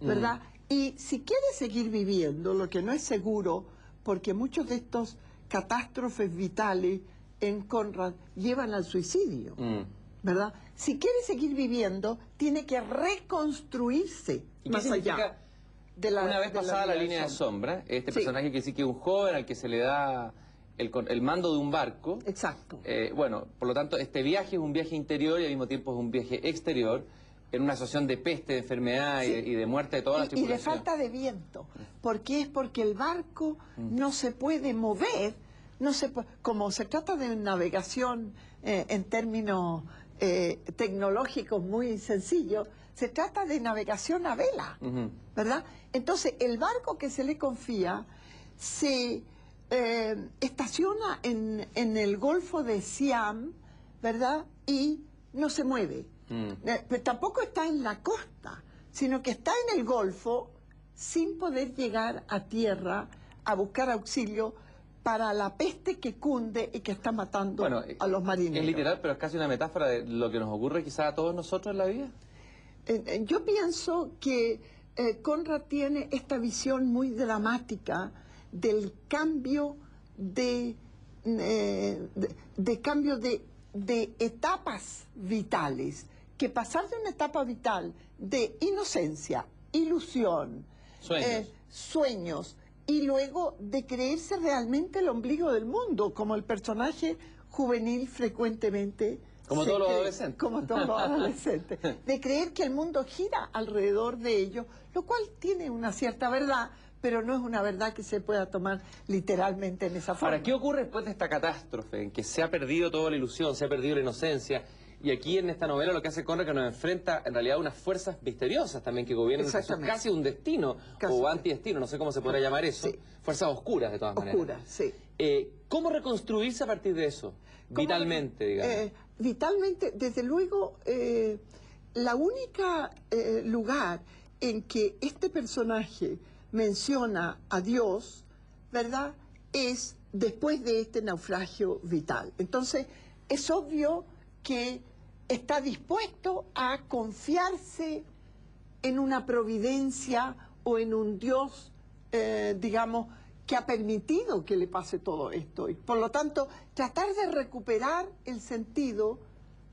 Speaker 2: ¿verdad? Y si quiere seguir viviendo, lo que no es seguro, porque muchos de estos catástrofes vitales en Conrad llevan al suicidio,
Speaker 1: Mm.
Speaker 2: ¿verdad? Si quiere seguir viviendo, tiene que reconstruirse
Speaker 1: ¿Y qué
Speaker 2: más allá de la
Speaker 1: una vez
Speaker 2: de
Speaker 1: pasada la línea de sombra, este
Speaker 2: Sí.
Speaker 1: personaje que sí que es un joven al que se le da el, mando de un barco,
Speaker 2: Exacto.
Speaker 1: eh, bueno, por lo tanto, este viaje es un viaje interior y al mismo tiempo es un viaje exterior, en una situación de peste, de enfermedad y,
Speaker 2: Sí.
Speaker 1: de, y de muerte de toda la
Speaker 2: y, y de falta de viento. ¿Por qué? Es porque el barco no se puede mover, no se como se trata de navegación eh, en términos eh, tecnológicos muy sencillos, se trata de navegación a vela. ¿verdad? Entonces, el barco que se le confía se eh, estaciona en, en el Golfo de Siam, ¿verdad? Y no se mueve.
Speaker 1: Mm.
Speaker 2: Eh, pero tampoco está en la costa, sino que está en el Golfo sin poder llegar a tierra a buscar auxilio para la peste que cunde y que está matando
Speaker 3: Bueno,
Speaker 2: a los marineros.
Speaker 3: Es literal, pero es casi una metáfora de lo que nos ocurre quizás a todos nosotros en la vida.
Speaker 2: Eh, Yo pienso que Conrad tiene esta visión muy dramática del cambio de, eh, de, de cambio de, de etapas vitales, que pasar de una etapa vital de inocencia, ilusión,
Speaker 3: Sueños.
Speaker 2: sueños, y luego de creerse realmente el ombligo del mundo, como el personaje juvenil frecuentemente
Speaker 3: Como todos los adolescentes.
Speaker 2: Como todos los adolescentes. De creer que el mundo gira alrededor de ellos, lo cual tiene una cierta verdad, pero no es una verdad que se pueda tomar literalmente en esa forma.
Speaker 1: Ahora, ¿qué ocurre después de esta catástrofe en que se ha perdido toda la ilusión, se ha perdido la inocencia? Y aquí en esta novela lo que hace Conrad que nos enfrenta en realidad unas fuerzas misteriosas también que gobiernan casi un destino
Speaker 2: Casi.
Speaker 1: o antidestino, no sé cómo se podrá llamar eso.
Speaker 2: Sí.
Speaker 1: Fuerzas oscuras de todas maneras.
Speaker 2: Oscura, sí.
Speaker 1: Eh, ¿Cómo reconstruirse a partir de eso?
Speaker 2: ¿Cómo
Speaker 1: Vitalmente, digamos.
Speaker 2: eh, vitalmente, desde luego, eh, la única lugar en que este personaje menciona a Dios, ¿verdad? Es después de este naufragio vital. Entonces, es obvio que está dispuesto a confiarse en una providencia o en un Dios, eh, digamos, que ha permitido que le pase todo esto. Y por lo tanto, tratar de recuperar el sentido,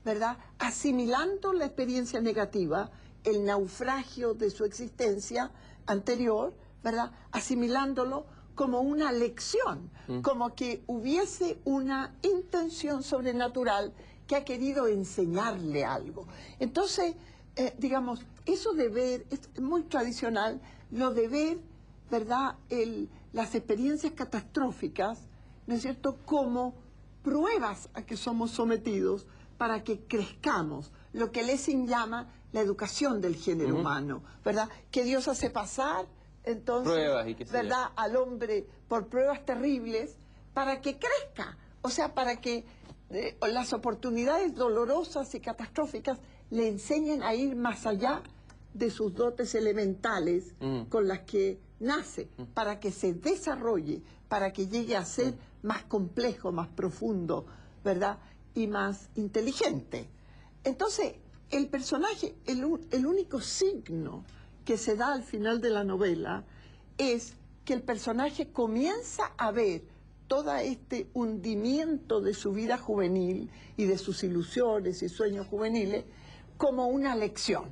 Speaker 2: ¿verdad? Asimilando la experiencia negativa, el naufragio de su existencia anterior, ¿verdad? Asimilándolo como una lección, como que hubiese una intención sobrenatural que ha querido enseñarle algo. Entonces, eh, digamos, eso de ver, es muy tradicional, lo de ver, ¿verdad?, El- las experiencias catastróficas, ¿no es cierto?, como pruebas a que somos sometidos para que crezcamos, lo que Lessing llama la educación del género humano, ¿verdad?, que Dios hace pasar, entonces,
Speaker 1: Pruebas y.
Speaker 2: ¿verdad?, al hombre por pruebas terribles para que crezca, o sea, para que eh, las oportunidades dolorosas y catastróficas le enseñen a ir más allá de sus dotes elementales
Speaker 1: Mm.
Speaker 2: con las que nace, para que se desarrolle, para que llegue a ser más complejo, más profundo, ¿verdad? Y más inteligente. Entonces, el personaje, el, el único signo que se da al final de la novela es que el personaje comienza a ver todo este hundimiento de su vida juvenil y de sus ilusiones y sueños juveniles como una lección,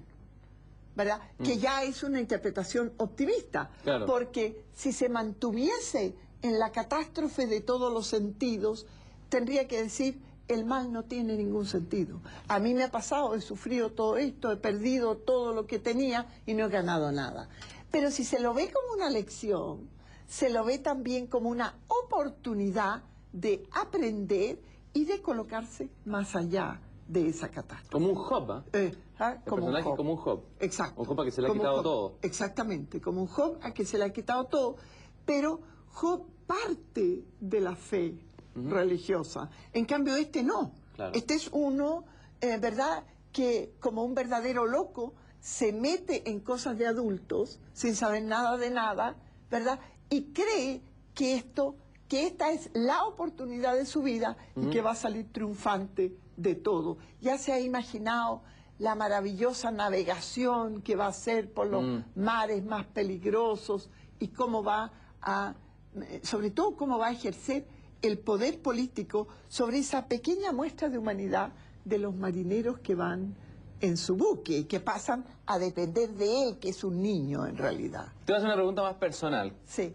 Speaker 2: ¿verdad? Que ya es una interpretación optimista,
Speaker 1: Claro.
Speaker 2: porque si se mantuviese en la catástrofe de todos los sentidos, tendría que decir, el mal no tiene ningún sentido. A mí me ha pasado, he sufrido todo esto, he perdido todo lo que tenía y no he ganado nada. Pero si se lo ve como una lección, se lo ve también como una oportunidad de aprender y de colocarse más allá de esa catástrofe.
Speaker 1: Como un Job, ¿ah?
Speaker 2: Eh, ¿ah?
Speaker 1: El personaje
Speaker 2: Job.
Speaker 1: como un Job.
Speaker 2: Exacto.
Speaker 1: Un Job a que se le ha
Speaker 2: Como
Speaker 1: quitado todo.
Speaker 2: Exactamente, como un Job a que se le ha quitado todo. Pero Job parte de la fe religiosa. En cambio, este no.
Speaker 1: Claro.
Speaker 2: Este es uno, eh, ¿verdad?, que como un verdadero loco se mete en cosas de adultos sin saber nada de nada, ¿verdad? Y cree que esto, que esta es la oportunidad de su vida y que va a salir triunfante de todo. Ya se ha imaginado la maravillosa navegación que va a hacer por los
Speaker 1: Mm.
Speaker 2: mares más peligrosos y cómo va a, eh, sobre todo cómo va a ejercer el poder político sobre esa pequeña muestra de humanidad de los marineros que van en su buque y que pasan a depender de él, que es un niño en realidad.
Speaker 3: Te voy a hacer una pregunta más personal.
Speaker 2: Sí.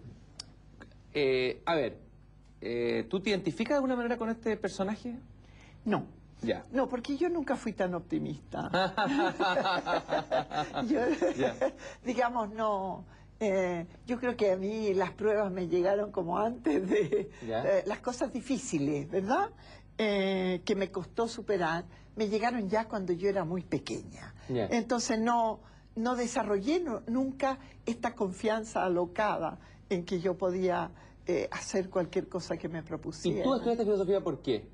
Speaker 3: Eh, a ver, eh, ¿tú te identificas de alguna manera con este personaje?
Speaker 2: No.
Speaker 3: Ya.
Speaker 2: No, porque yo nunca fui tan optimista. Yo, digamos, no. Eh, yo creo que a mí las pruebas me llegaron como antes de eh, las cosas difíciles, ¿verdad? Eh, que me costó superar, me llegaron ya cuando yo era muy pequeña. Entonces no, no desarrollé no- nunca esta confianza alocada en que yo podía eh, hacer cualquier cosa que me
Speaker 1: ¿Y
Speaker 2: propusiera.
Speaker 1: tú estudiaste filosofía por qué?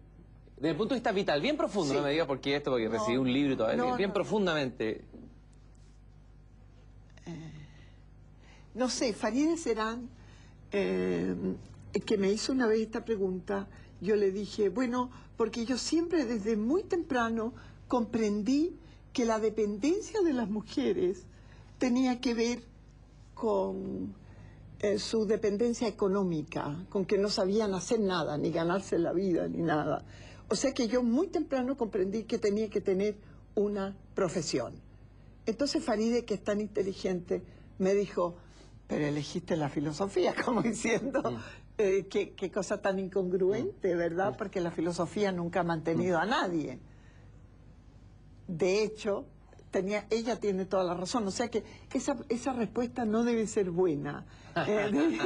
Speaker 1: Desde el punto de vista vital, bien profundo,
Speaker 2: Sí.
Speaker 1: no me digas por qué esto, porque
Speaker 2: No,
Speaker 1: recibí un libro y todo,
Speaker 2: no,
Speaker 1: bien, profundamente.
Speaker 2: No sé, Farideh Serán eh, que me hizo una vez esta pregunta, yo le dije, bueno, porque yo siempre desde muy temprano comprendí que la dependencia de las mujeres tenía que ver con eh, su dependencia económica, con que no sabían hacer nada, ni ganarse la vida, ni nada. O sea que yo muy temprano comprendí que tenía que tener una profesión. Entonces Faride, que es tan inteligente, me dijo, pero elegiste la filosofía, como diciendo, eh, qué, qué cosa tan incongruente, ¿verdad? Porque la filosofía nunca ha mantenido a nadie. De hecho, tenía, ella tiene toda la razón. O sea que esa, esa respuesta no debe ser buena. Eh, debe,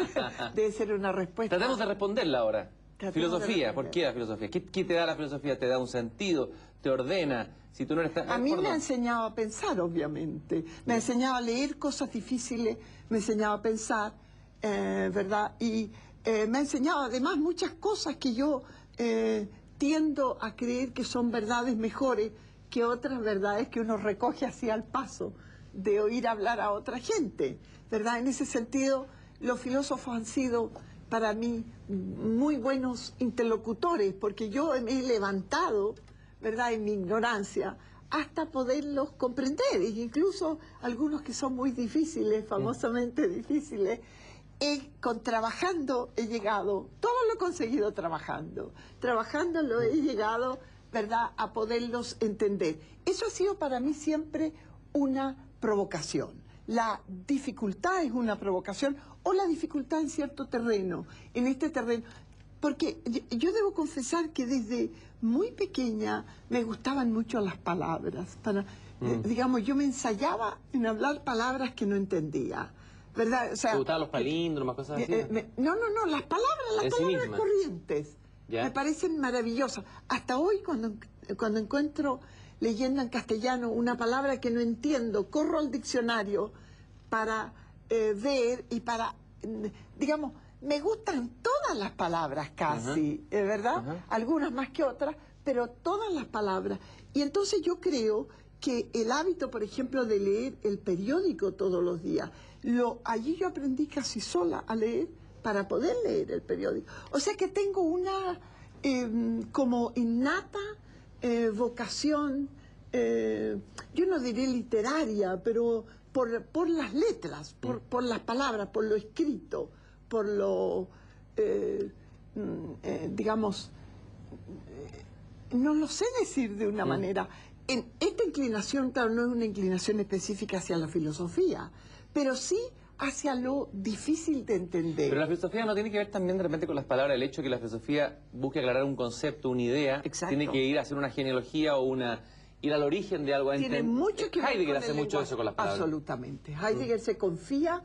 Speaker 2: debe ser una respuesta...
Speaker 1: Tratemos de responderla ahora.
Speaker 2: De
Speaker 1: filosofía, ¿por qué la filosofía? ¿Qué, qué te da la filosofía? ¿Te da un sentido? ¿Te ordena? Si tú no eres tan...
Speaker 2: A mí
Speaker 1: ¿por
Speaker 2: me ha enseñado a pensar, obviamente. Me ha enseñado a leer cosas difíciles, me ha enseñado a pensar, eh, ¿verdad? Y eh, me ha enseñado además muchas cosas que yo eh, tiendo a creer que son verdades mejores que otras verdades que uno recoge así al paso de oír hablar a otra gente, ¿verdad? En ese sentido, los filósofos han sido para mí muy buenos interlocutores, porque yo me he levantado, ¿verdad?, en mi ignorancia, hasta poderlos comprender, e incluso algunos que son muy difíciles, famosamente difíciles, he, con trabajando he llegado, todo lo he conseguido trabajando, trabajando lo he llegado, ¿verdad?, a poderlos entender. Eso ha sido para mí siempre una provocación. La dificultad es una provocación o la dificultad en cierto terreno, en este terreno. Porque yo, yo debo confesar que desde muy pequeña me gustaban mucho las palabras. Para, eh, digamos, yo me ensayaba en hablar palabras que no entendía. ¿Verdad? O sea,
Speaker 1: ¿Te gustaban los palíndromas, cosas así?
Speaker 2: eh, eh, me- no, no, no, las palabras, las palabras corrientes.
Speaker 1: Ya.
Speaker 2: Me parecen maravillosas. Hasta hoy cuando, cuando encuentro leyendo en castellano una palabra que no entiendo, corro al diccionario para eh, ver y para, mm, digamos, me gustan todas las palabras casi, eh, ¿verdad? Algunas más que otras, pero todas las palabras. Y entonces yo creo que el hábito, por ejemplo, de leer el periódico todos los días, lo, allí yo aprendí casi sola a leer para poder leer el periódico. O sea que tengo una eh, como innata eh, vocación, eh, yo no diré literaria, pero por, por las letras, por, por las palabras, por lo escrito, por lo, eh, mm, eh, digamos, no lo sé decir de una manera. En esta inclinación, claro, no es una inclinación específica hacia la filosofía, pero sí hacia lo difícil de entender.
Speaker 1: Pero la filosofía no tiene que ver también de repente con las palabras, el hecho de que la filosofía busque aclarar un concepto, una idea,
Speaker 2: Exacto.
Speaker 1: tiene que ir a hacer una genealogía o una ir al origen de algo.
Speaker 2: Tiene mucho que ver
Speaker 1: Heidegger
Speaker 2: con
Speaker 1: hace
Speaker 2: el
Speaker 1: mucho
Speaker 2: lenguaje.
Speaker 1: eso con las palabras. Mm.
Speaker 2: Absolutamente. Heidegger se confía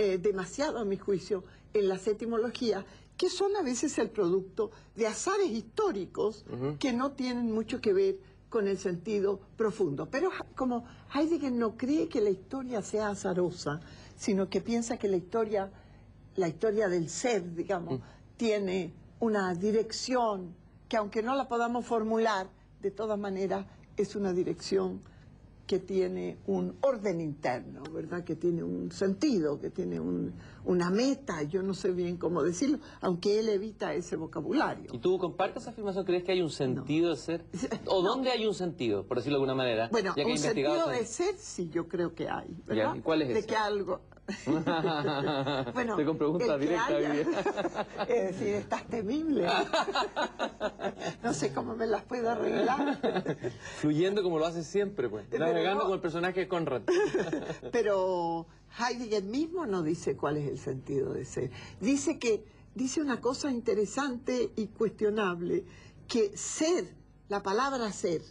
Speaker 2: eh, demasiado, a mi juicio, en las etimologías, que son a veces el producto de azares históricos que no tienen mucho que ver con el sentido profundo. Pero como Heidegger no cree que la historia sea azarosa, sino que piensa que la historia, la historia del ser, digamos, tiene una dirección que aunque no la podamos formular, de todas maneras es una dirección que tiene un orden interno, ¿verdad? Que tiene un sentido, que tiene un- una meta, yo no sé bien cómo decirlo, aunque él evita ese vocabulario.
Speaker 1: ¿Y tú compartes esa afirmación? ¿Crees que hay un sentido de ser? ¿O dónde hay un sentido, por decirlo de alguna manera?
Speaker 2: Bueno,
Speaker 1: ya que
Speaker 2: un sentido de ser sí yo creo que hay, ¿verdad?
Speaker 1: ¿y cuál es
Speaker 2: De
Speaker 1: ese?
Speaker 2: que algo...
Speaker 1: Estoy con preguntas directas.
Speaker 2: Es decir, estás temible. no sé cómo me las puedo arreglar.
Speaker 1: Fluyendo como lo hace siempre, pues.
Speaker 2: Pero
Speaker 1: Navegando como el personaje de Conrad.
Speaker 2: Pero Heidegger mismo no dice cuál es el sentido de ser. Dice que dice una cosa interesante y cuestionable, que ser, la palabra ser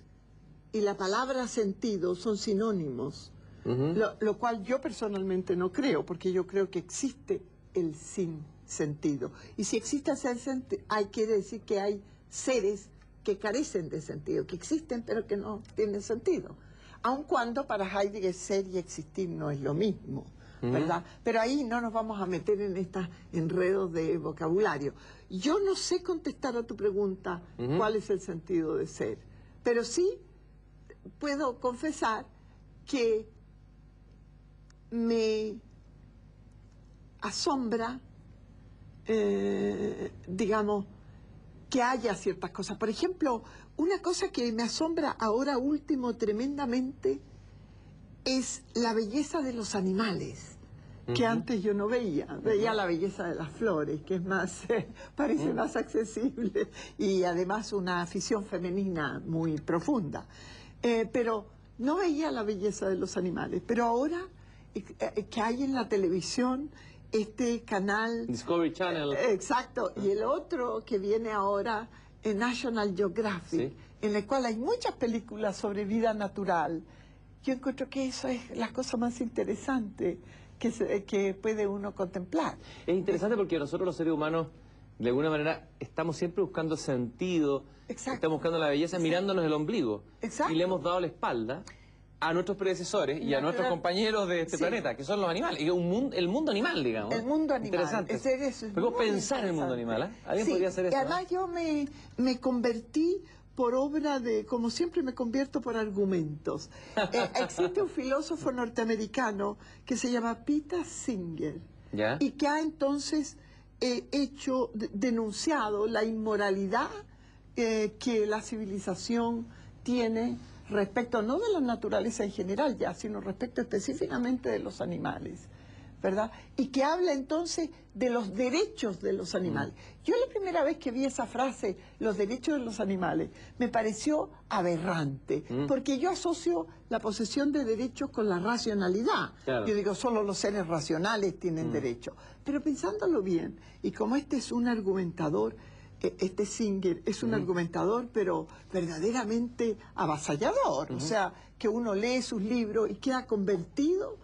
Speaker 2: y la palabra sentido son sinónimos, Lo, lo cual yo personalmente no creo, porque yo creo que existe el sin sentido. Y si existe ese sentido, hay quiere decir que hay seres que carecen de sentido, que existen pero que no tienen sentido. Aun cuando para Heidegger ser y existir no es lo mismo, ¿verdad? Pero ahí no nos vamos a meter en estos enredos de vocabulario. Yo no sé contestar a tu pregunta cuál es el sentido de ser, pero sí puedo confesar que me asombra eh, digamos, que haya ciertas cosas. Por ejemplo, una cosa que me asombra ahora último tremendamente es la belleza de los animales que antes yo no veía. Veía la belleza de las flores, que es más, parece más accesible y además una afición femenina muy profunda. Eh, pero no veía la belleza de los animales. Pero ahora eh, eh, que hay en la televisión este canal...
Speaker 1: Discovery Channel.
Speaker 2: Exacto. Y el otro que viene ahora, en National Geographic, en el cual hay muchas películas sobre vida natural. Yo encuentro que eso es la cosa más interesante que, que puede uno contemplar.
Speaker 1: Es interesante porque nosotros los seres humanos, de alguna manera, estamos siempre buscando sentido, estamos buscando la belleza mirándonos el ombligo. Y le hemos dado la espalda a nuestros predecesores y a nuestros compañeros de este planeta, que son los animales, y un mundo, el mundo animal, digamos.
Speaker 2: El mundo animal.
Speaker 1: Interesante. Es, pensar en el mundo animal, ¿eh? ¿Alguien podría hacer eso?
Speaker 2: Y además yo me, me convertí por obra de, como siempre me convierto por argumentos. Eh, existe un filósofo norteamericano que se llama Peter Singer y que ha entonces eh, hecho, denunciado la inmoralidad eh, que la civilización tiene respecto no de la naturaleza en general ya, sino respecto específicamente de los animales. ¿verdad? Y que habla entonces de los derechos de los animales. Mm. Yo la primera vez que vi esa frase, los derechos de los animales, me pareció aberrante, mm. porque yo asocio la posesión de derechos con la racionalidad. Yo digo, solo los seres racionales tienen mm. derecho. Pero pensándolo bien, y como este es un argumentador, este Singer es un argumentador, pero verdaderamente avasallador. O sea, que uno lee sus libros y queda convertido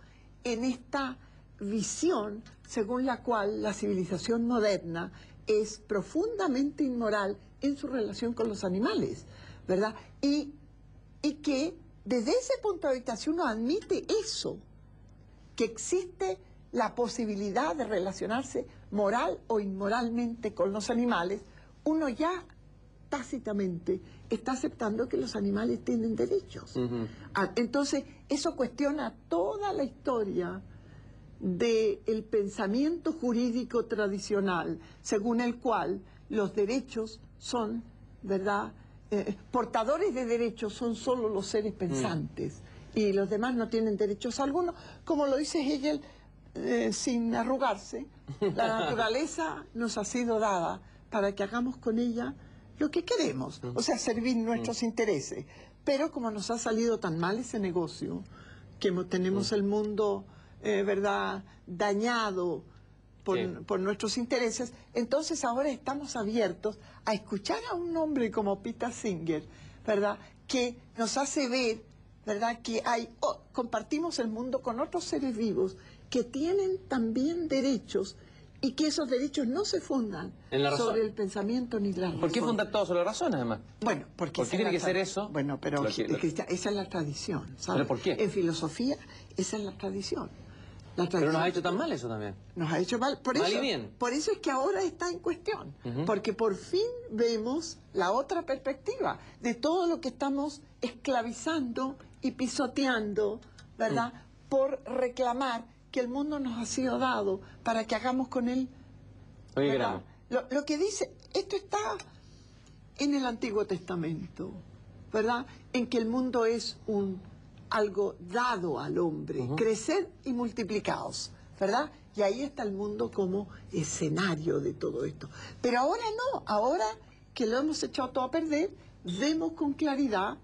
Speaker 2: en esta visión según la cual la civilización moderna es profundamente inmoral en su relación con los animales, ¿verdad? Y, y que desde ese punto de vista, si uno admite eso, que existe la posibilidad de relacionarse moral o inmoralmente con los animales, uno ya tácitamente está aceptando que los animales tienen derechos. Ah, entonces, eso cuestiona toda la historia del pensamiento jurídico tradicional, según el cual los derechos son, ¿verdad? Eh, portadores de derechos son solo los seres pensantes mm. y los demás no tienen derechos algunos, como lo dice Hegel eh, sin arrugarse, la naturaleza nos ha sido dada para que hagamos con ella lo que queremos, o sea, servir nuestros mm. intereses. Pero como nos ha salido tan mal ese negocio, que tenemos mm. el mundo eh, ¿verdad?, dañado por, nuestros intereses, entonces ahora estamos abiertos a escuchar a un hombre como Peter Singer, ¿verdad?, que nos hace ver, ¿verdad?, que hay, compartimos el mundo con otros seres vivos que tienen también derechos y que esos derechos no se fundan sobre el pensamiento ni la razón.
Speaker 1: ¿Por qué fundar todo sobre la razón, además?
Speaker 2: Bueno, porque...
Speaker 1: tiene que ser eso?
Speaker 2: Bueno, pero esa es la tradición, ¿sabes?
Speaker 1: ¿Pero por qué?
Speaker 2: En filosofía, esa es la tradición.
Speaker 1: Pero nos ha hecho tan mal eso también.
Speaker 2: Nos ha hecho mal. Por, eso, por eso es que ahora está en cuestión. Porque por fin vemos la otra perspectiva de todo lo que estamos esclavizando y pisoteando, ¿verdad? Mm. Por reclamar que el mundo nos ha sido dado para que hagamos con él.
Speaker 1: Oye,
Speaker 2: lo, lo que dice, esto está en el Antiguo Testamento, ¿verdad? En que el mundo es un algo dado al hombre, crecer y multiplicados, ¿verdad? Y ahí está el mundo como escenario de todo esto. Pero ahora no, ahora que lo hemos echado todo a perder, vemos con claridad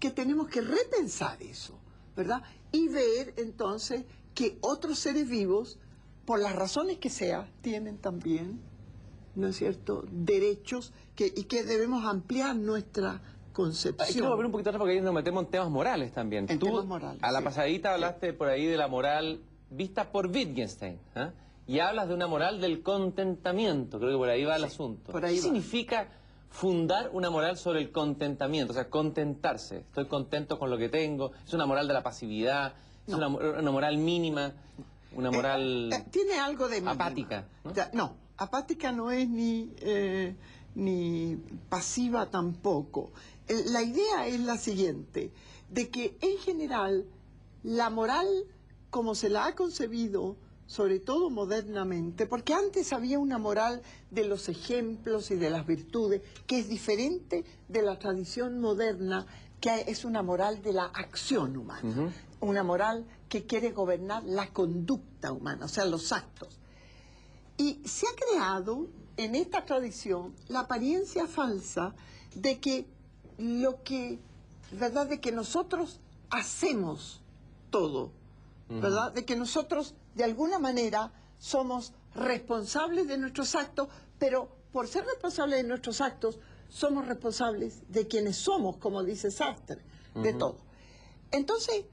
Speaker 2: que tenemos que repensar eso, ¿verdad? Y ver entonces que otros seres vivos, por las razones que sea, tienen también, ¿no es cierto?, derechos que, y que debemos ampliar nuestra concepción.
Speaker 1: Quiero volver un poquito atrás porque ahí nos metemos en temas morales también.
Speaker 2: En temas morales,
Speaker 1: a la pasadita hablaste por ahí de la moral vista por Wittgenstein. ¿eh? Y hablas de una moral del contentamiento, creo que por ahí va el asunto.
Speaker 2: Por ahí
Speaker 1: ¿Qué significa fundar una moral sobre el contentamiento? O sea, contentarse. Estoy contento con lo que tengo. Es una moral de la pasividad. Es una, moral mínima. Una eh, moral...
Speaker 2: Eh, tiene algo de...
Speaker 1: Apática.
Speaker 2: ¿no? apática no es ni, ni pasiva tampoco. Eh, la idea es la siguiente, de que en general la moral como se la ha concebido sobre todo modernamente, porque antes había una moral de los ejemplos y de las virtudes que es diferente de la tradición moderna, que es una moral de la acción humana, una moral que quiere gobernar la conducta humana, o sea, los actos. Y se ha creado en esta tradición la apariencia falsa de que lo que, ¿verdad? De que nosotros hacemos todo, ¿verdad? De que nosotros, de alguna manera, somos responsables de nuestros actos, pero por ser responsables de nuestros actos, somos responsables de quienes somos, como dice Sartre, de todo. Entonces,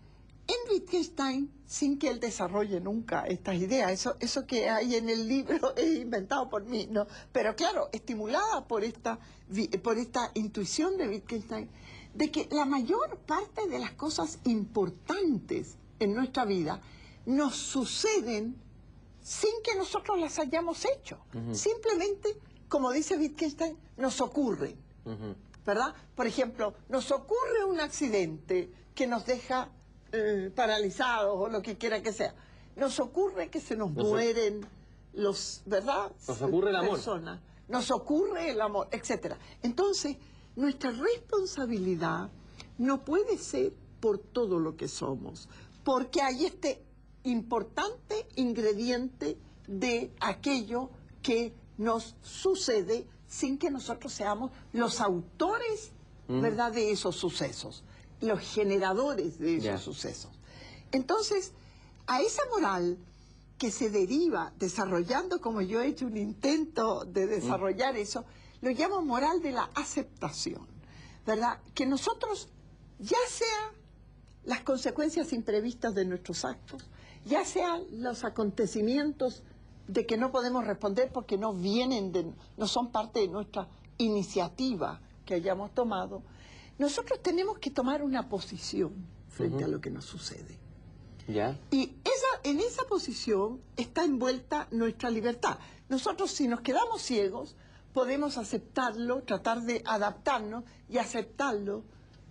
Speaker 2: en Wittgenstein, sin que él desarrolle nunca estas ideas, eso, eso que hay en el libro es inventado por mí, ¿no? Pero claro, estimulada por esta, por esta intuición de Wittgenstein, de que la mayor parte de las cosas importantes en nuestra vida nos suceden sin que nosotros las hayamos hecho. Simplemente, como dice Wittgenstein, nos ocurren. ¿Verdad? Por ejemplo, nos ocurre un accidente que nos deja eh, paralizados o lo que quiera que sea. Nos ocurre que se nos, mueren los, ¿verdad?
Speaker 1: Nos ocurre el amor.
Speaker 2: Personas. Nos ocurre el amor, etcétera. Entonces, nuestra responsabilidad no puede ser por todo lo que somos, porque hay este importante ingrediente de aquello que nos sucede sin que nosotros seamos los autores, mm. ¿verdad?, de esos sucesos los generadores de esos sucesos. Entonces, a esa moral que se deriva desarrollando, como yo he hecho un intento de desarrollar eso, lo llamo moral de la aceptación, ¿verdad? Que nosotros, ya sea las consecuencias imprevistas de nuestros actos, ya sean los acontecimientos de que no podemos responder porque no vienen de, no son parte de nuestra iniciativa que hayamos tomado, nosotros tenemos que tomar una posición frente a lo que nos sucede. Y esa, en esa posición está envuelta nuestra libertad. Nosotros si nos quedamos ciegos, podemos aceptarlo, tratar de adaptarnos y aceptarlo,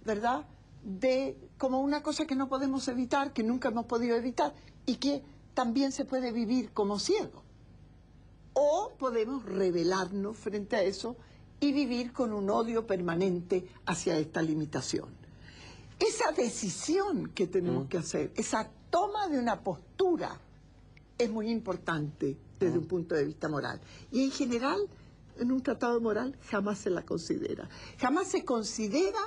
Speaker 2: ¿verdad? De como una cosa que no podemos evitar, que nunca hemos podido evitar y que también se puede vivir como ciego. O podemos rebelarnos frente a eso y vivir con un odio permanente hacia esta limitación. Esa decisión que tenemos mm. que hacer, esa toma de una postura, es muy importante desde un mm. punto de vista moral. Y en general, en un tratado moral jamás se la considera. Jamás se considera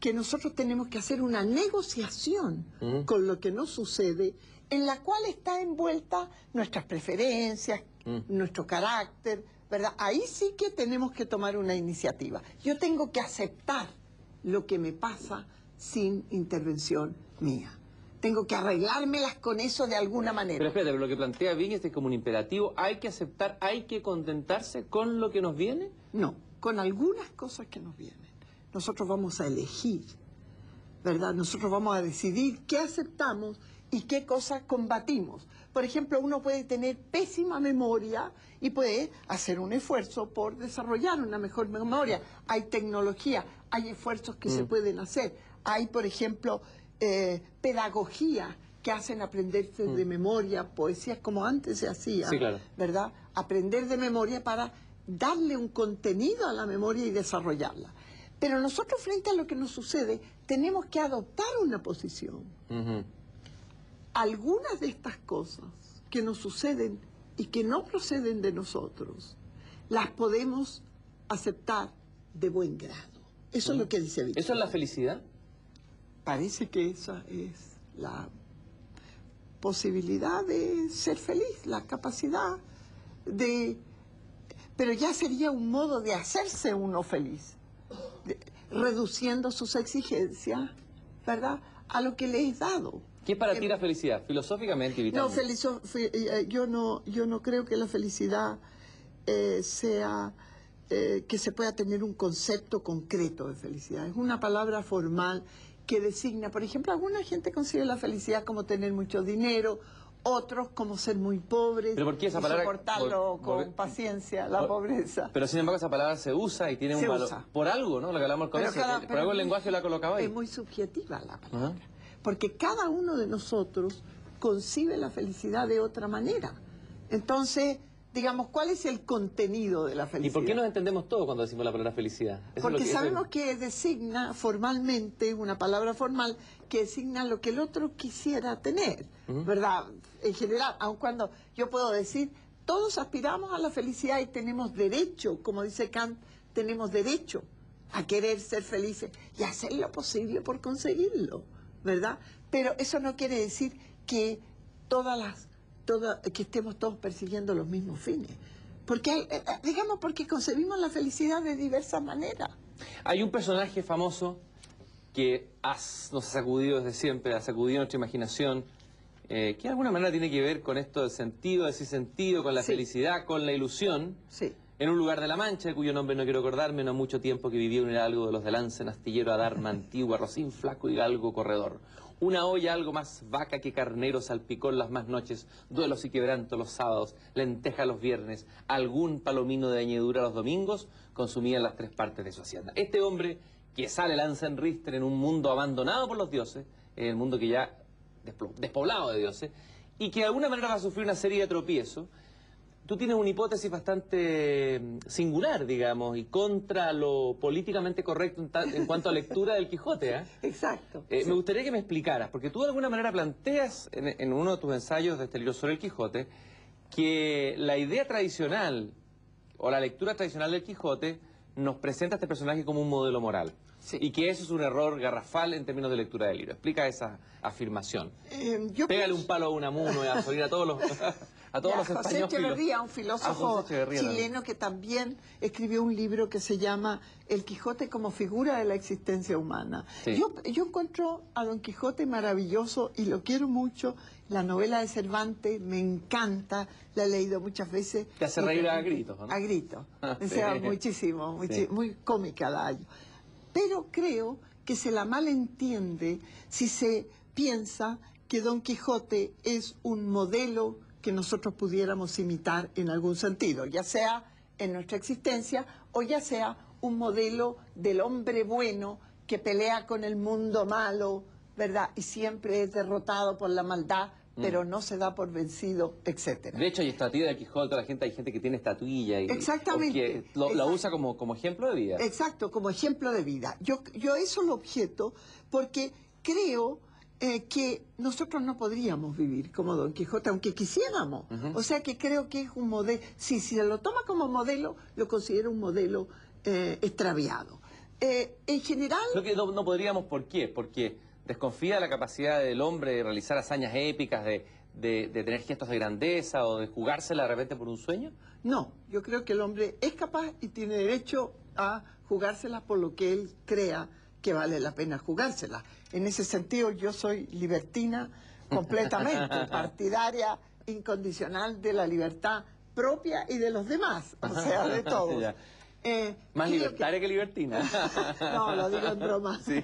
Speaker 2: que nosotros tenemos que hacer una negociación mm. con lo que nos sucede, en la cual está envuelta nuestras preferencias, nuestro carácter, ¿verdad? Ahí sí que tenemos que tomar una iniciativa. Yo tengo que aceptar lo que me pasa sin intervención mía. Tengo que arreglármelas con eso de alguna manera.
Speaker 1: Pero espérate, lo que plantea Viñas es como un imperativo. ¿Hay que aceptar, hay que contentarse con lo que nos viene?
Speaker 2: No, con algunas cosas que nos vienen. Nosotros vamos a elegir, ¿verdad? Nosotros vamos a decidir qué aceptamos y qué cosas combatimos. Por ejemplo, uno puede tener pésima memoria y puede hacer un esfuerzo por desarrollar una mejor memoria. Hay tecnología, hay esfuerzos que se mm. pueden hacer. Hay, por ejemplo, eh, pedagogía que hacen aprenderse de mm. memoria, poesías como antes se hacía, ¿verdad? Aprender de memoria para darle un contenido a la memoria y desarrollarla. Pero nosotros frente a lo que nos sucede tenemos que adoptar una posición algunas de estas cosas que nos suceden y que no proceden de nosotros, las podemos aceptar de buen grado. Eso es lo que dice Víctor.
Speaker 1: ¿Eso es la felicidad?
Speaker 2: Parece que esa es la posibilidad de ser feliz, la capacidad de... Pero ya sería un modo de hacerse uno feliz, reduciendo sus exigencias, ¿verdad?, a lo que le es dado.
Speaker 1: ¿Qué es para ti la felicidad? Filosóficamente y
Speaker 2: No, eh, eh, yo no, yo no creo que la felicidad eh, sea que se pueda tener un concepto concreto de felicidad. Es una palabra formal que designa, por ejemplo, alguna gente considera la felicidad como tener mucho dinero, otros como ser muy pobres
Speaker 1: ¿Pero por qué esa palabra,
Speaker 2: soportarlo con paciencia, la pobreza.
Speaker 1: Pero sin embargo esa palabra se usa y tiene un valor. Por algo, ¿no? Lo que hablamos al comienzo, por algo el lenguaje la colocaba ahí.
Speaker 2: Es muy subjetiva la palabra porque cada uno de nosotros concibe la felicidad de otra manera. Entonces, digamos, ¿cuál es el contenido de la
Speaker 1: ¿Y
Speaker 2: felicidad?
Speaker 1: por qué nos entendemos todo cuando decimos la palabra felicidad? Eso es lo
Speaker 2: Porque
Speaker 1: eso
Speaker 2: sabemos que designa formalmente, una palabra formal, que designa lo que el otro quisiera tener, ¿verdad? En general, aun cuando yo puedo decir, todos aspiramos a la felicidad y tenemos derecho, como dice Kant, tenemos derecho a querer ser felices y hacer lo posible por conseguirlo, ¿verdad? Pero eso no quiere decir que todas las toda- que estemos todos persiguiendo los mismos fines. Porque, eh, eh, digamos, porque concebimos la felicidad de diversas maneras.
Speaker 1: Hay un personaje famoso que has- nos ha sacudido desde siempre, ha sacudido nuestra imaginación, eh, que de alguna manera tiene que ver con esto del sentido, del sentido, con la
Speaker 2: Sí.
Speaker 1: felicidad, con la ilusión.
Speaker 2: Sí.
Speaker 1: En un lugar de la Mancha, cuyo nombre no quiero acordarme, no mucho tiempo que vivió un hidalgo de los de Lancen, astillero, adarma, antigua, flaco y galgo corredor. Una olla algo más vaca que carnero salpicó en las más noches, duelos y quebrantos los sábados, lenteja los viernes, algún palomino de añadura los domingos, consumía las tres partes de su hacienda. Este hombre que sale Lancen Richter en un mundo abandonado por los dioses, en el mundo que ya despoblado de dioses, y que de alguna manera va a sufrir una serie de tropiezos, Tú tienes una hipótesis bastante mm, singular, digamos, y contra lo políticamente correcto en, ta- en cuanto a lectura del Quijote. ¿ah?
Speaker 2: Exacto.
Speaker 1: Eh,
Speaker 2: Sí.
Speaker 1: Me gustaría que me explicaras, porque tú de alguna manera planteas en, en uno de tus ensayos de este libro sobre el Quijote que la idea tradicional o la lectura tradicional del Quijote nos presenta a este personaje como un modelo moral.
Speaker 2: Sí.
Speaker 1: Y que eso es un error garrafal en términos de lectura del libro. Explica esa afirmación.
Speaker 2: Eh, yo
Speaker 1: Pégale
Speaker 2: pienso-
Speaker 1: un palo a Unamuno y a a todos los, a todos
Speaker 2: Ya,
Speaker 1: los
Speaker 2: José
Speaker 1: españoles.
Speaker 2: Echeverría, un filósofo
Speaker 1: José Echeverría
Speaker 2: chileno que también escribió un libro que se llama El Quijote como figura de la existencia humana.
Speaker 1: Sí.
Speaker 2: Yo, yo encuentro a Don Quijote maravilloso y lo quiero mucho. La novela de Cervantes me encanta, la he leído muchas veces.
Speaker 1: Te hace reír a gritos, ¿no?
Speaker 2: A gritos.
Speaker 1: Ah,
Speaker 2: O sea,
Speaker 1: sí.
Speaker 2: muchísimo,
Speaker 1: Sí.
Speaker 2: muy cómica la hallo. Pero creo que se la malentiende si se piensa que Don Quijote es un modelo que nosotros pudiéramos imitar en algún sentido, ya sea en nuestra existencia o ya sea un modelo del hombre bueno que pelea con el mundo malo, ¿verdad? Y siempre es derrotado por la maldad, pero no se da por vencido, etcétera.
Speaker 1: De hecho, hay estatuilla de Quijote, la gente, hay gente que tiene estatuilla y
Speaker 2: Exactamente.
Speaker 1: que lo,
Speaker 2: Exacto.
Speaker 1: usa como, como ejemplo de vida.
Speaker 2: Exacto, como ejemplo de vida. Yo, yo eso lo objeto porque creo eh, que nosotros no podríamos vivir como Don Quijote, aunque quisiéramos. O sea que creo que es un modelo, si, si lo toma como modelo, lo considero un modelo eh, extraviado. Eh, en general,
Speaker 1: Creo que no, no podríamos, ¿por qué? Porque desconfía de la capacidad del hombre de realizar hazañas épicas, de, de- de tener gestos de grandeza o de jugársela de repente por un sueño.
Speaker 2: no, yo creo que el hombre es capaz y tiene derecho a jugárselas por lo que él crea que vale la pena jugárselas. En ese sentido, yo soy libertina completamente, partidaria incondicional de la libertad propia y de los demás, o sea, de todos. Eh,
Speaker 1: Más libertaria que, libertina.
Speaker 2: No, lo digo en broma.
Speaker 1: Sí.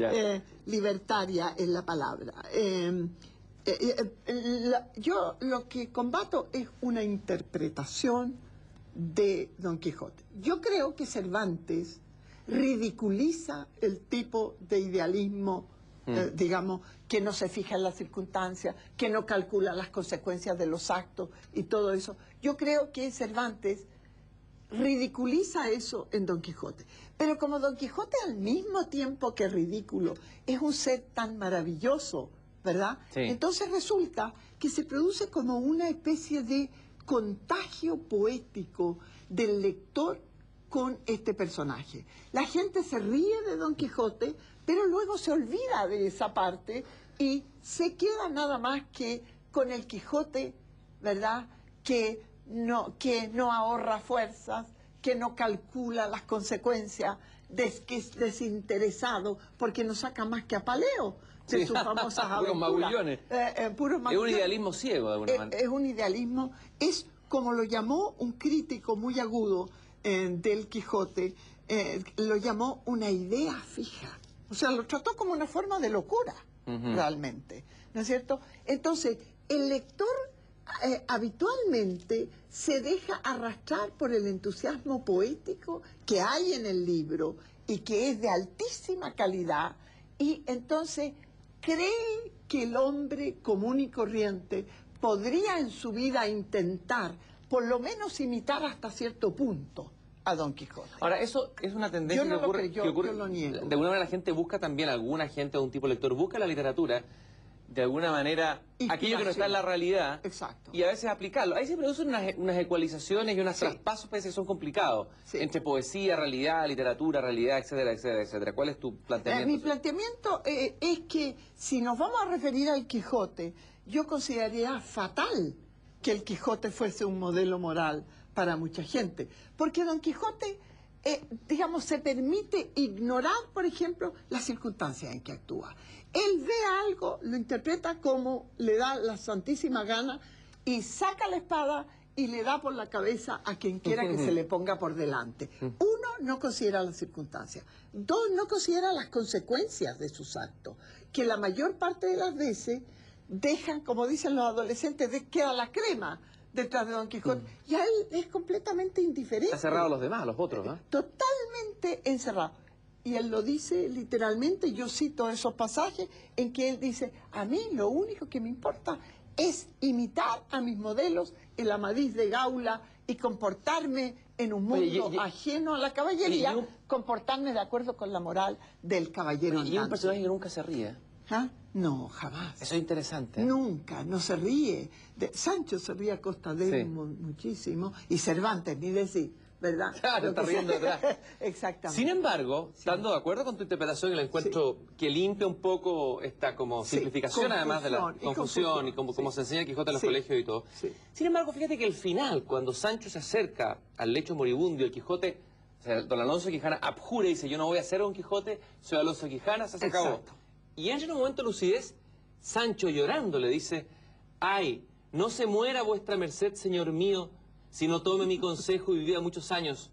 Speaker 2: Eh, libertaria es la palabra. Eh, eh, eh, la- yo lo que combato es una interpretación de Don Quijote. Yo creo que Cervantes ridiculiza el tipo de idealismo, eh, digamos, que no se fija en las circunstancias, que no calcula las consecuencias de los actos y todo eso. Yo creo que Cervantes ridiculiza eso en Don Quijote. Pero como Don Quijote al mismo tiempo que ridículo es un ser tan maravilloso, ¿verdad?
Speaker 1: Sí.
Speaker 2: Entonces resulta que se produce como una especie de contagio poético del lector con este personaje. La gente se ríe de Don Quijote, pero luego se olvida de esa parte y se queda nada más que con el Quijote, ¿verdad? Que no, que no ahorra fuerzas, que no calcula las consecuencias, des- que es desinteresado, porque no saca más que a paleo de
Speaker 1: Sí.
Speaker 2: sus famosas
Speaker 1: Puros magullones.
Speaker 2: Eh, eh, puros
Speaker 1: Es un idealismo ciego, de alguna
Speaker 2: Eh, es un idealismo, es como lo llamó un crítico muy agudo eh, del Quijote, eh, lo llamó una idea fija. O sea, lo trató como una forma de locura, realmente. ¿No es cierto? Entonces, el lector eh, habitualmente se deja arrastrar por el entusiasmo poético que hay en el libro y que es de altísima calidad y entonces cree que el hombre común y corriente podría en su vida intentar por lo menos imitar hasta cierto punto a Don Quijote.
Speaker 1: Ahora, eso es una tendencia
Speaker 2: Yo no
Speaker 1: que ocurre,
Speaker 2: creo,
Speaker 1: que ocurre-
Speaker 2: yo lo niego.
Speaker 1: De alguna manera la gente busca también, alguna gente o un tipo de lector busca la literatura, de alguna manera, aquello que no está en la realidad,
Speaker 2: Exacto.
Speaker 1: y a veces aplicarlo. Ahí se producen unas, unas ecualizaciones y unos
Speaker 2: Sí.
Speaker 1: traspasos que son complicados,
Speaker 2: Sí.
Speaker 1: entre poesía, realidad, literatura, realidad, etcétera, etcétera, etcétera. ¿Cuál es tu
Speaker 2: Eh,
Speaker 1: planteamiento?
Speaker 2: mi planteamiento eh, es que si nos vamos a referir al Quijote, yo consideraría fatal que el Quijote fuese un modelo moral para mucha gente. Porque Don Quijote, eh, digamos, se permite ignorar, por ejemplo, las circunstancias en que actúa. Él ve algo, lo interpreta como le da la santísima gana y saca la espada y le da por la cabeza a quien quiera que se le ponga por delante. Uno, no considera las circunstancias. Dos, no considera las consecuencias de sus actos, que la mayor parte de las veces dejan, como dicen los adolescentes, de queda la crema detrás de Don Quijote. Y a él es completamente indiferente.
Speaker 1: Está cerrado a los demás, a los otros, ¿no?
Speaker 2: Totalmente encerrado. Y él lo dice literalmente, yo cito esos pasajes en que él dice, a mí lo único que me importa es imitar a mis modelos, el Amadís de Gaula, y comportarme en un mundo
Speaker 1: Oye, y- y-
Speaker 2: ajeno a la caballería,
Speaker 1: y un-
Speaker 2: comportarme de acuerdo con la moral del caballero
Speaker 1: Y un personaje que nunca se ríe.
Speaker 2: ¿Ah? No, jamás.
Speaker 1: Eso es interesante.
Speaker 2: Nunca, no se ríe. De- Sancho se ríe a costa de él
Speaker 1: Sí.
Speaker 2: mu- muchísimo, y Cervantes, ni decir, ¿verdad?
Speaker 1: Claro,
Speaker 2: Lo
Speaker 1: está riendo
Speaker 2: se-
Speaker 1: detrás.
Speaker 2: Exactamente.
Speaker 1: Sin embargo, estando de acuerdo con tu interpretación la encuentro que limpia un poco esta como
Speaker 2: Sí,
Speaker 1: simplificación además de la
Speaker 2: confusión, y
Speaker 1: confusión y, como,
Speaker 2: sí.
Speaker 1: como se enseña en Quijote en los
Speaker 2: Sí,
Speaker 1: colegios y todo.
Speaker 2: sí.
Speaker 1: Sin embargo, fíjate que el final, cuando Sancho se acerca al lecho moribundo y el Quijote, o sea, don Alonso Quijana abjura y dice, yo no voy a ser Don Quijote, soy Alonso Quijana, se acabó.
Speaker 2: Exacto.
Speaker 1: Y en un momento de lucidez, Sancho llorando le dice, ay, no se muera vuestra merced, señor mío, si no tome mi consejo y viva muchos años.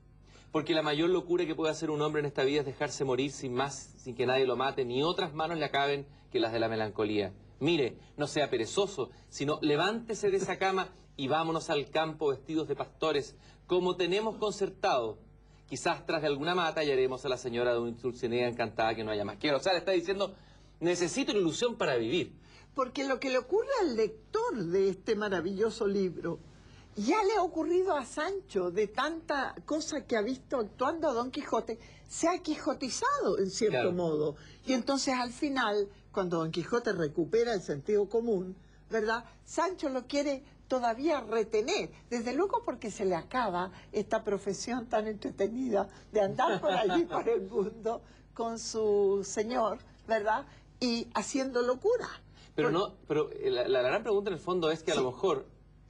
Speaker 1: Porque la mayor locura que puede hacer un hombre en esta vida es dejarse morir sin más, sin que nadie lo mate, ni otras manos le acaben que las de la melancolía. Mire, no sea perezoso, sino levántese de esa cama y vámonos al campo vestidos de pastores, como tenemos concertado. Quizás tras de alguna mata hallaremos a la señora de una Dulcinea encantada que no haya más quiero. O sea, le está diciendo, necesito una ilusión para vivir.
Speaker 2: Porque lo que le ocurre al lector de este maravilloso libro ya le ha ocurrido a Sancho de tanta cosa que ha visto actuando a Don Quijote, se ha quijotizado en cierto
Speaker 1: Claro.
Speaker 2: modo. Y entonces al final, cuando Don Quijote recupera el sentido común, ¿verdad? Sancho lo quiere todavía retener, desde luego porque se le acaba esta profesión tan entretenida de andar por allí por el mundo con su señor, ¿verdad? Y haciendo locura.
Speaker 1: Pero no, pero eh, la, la gran pregunta en el fondo es que a
Speaker 2: Sí.
Speaker 1: lo mejor,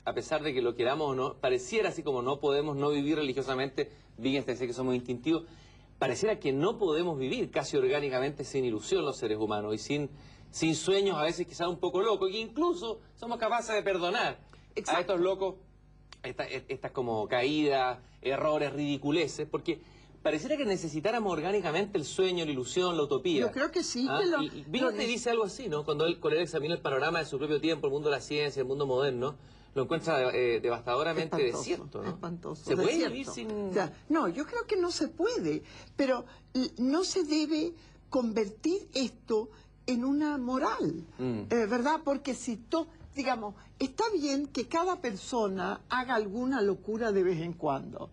Speaker 1: a pesar de que lo queramos o no, pareciera así como no podemos no vivir religiosamente, fíjense que somos instintivos, pareciera que no podemos vivir casi orgánicamente sin ilusión los seres humanos y sin, sin sueños a veces quizás un poco locos, y incluso somos capaces de perdonar a estos locos esta- e- estas como caídas, errores, ridiculeces, porque pareciera que necesitáramos orgánicamente el sueño, la ilusión, la utopía.
Speaker 2: Yo creo que sí,
Speaker 1: Ah,
Speaker 2: que lo-
Speaker 1: y- y Bill
Speaker 2: lo
Speaker 1: te
Speaker 2: neces-
Speaker 1: dice algo así, ¿no? Cuando él, cuando él examina el panorama de su propio tiempo, el mundo de la ciencia, el mundo moderno, lo encuentra eh, devastadoramente
Speaker 2: Espantoso,
Speaker 1: desierto, ¿no?
Speaker 2: espantoso,
Speaker 1: ¿Se puede vivir sin...?
Speaker 2: O sea, no, yo creo que no se puede, pero no se debe convertir esto en una moral,
Speaker 1: Mm.
Speaker 2: eh, ¿verdad? Porque si to, digamos, está bien que cada persona haga alguna locura de vez en cuando,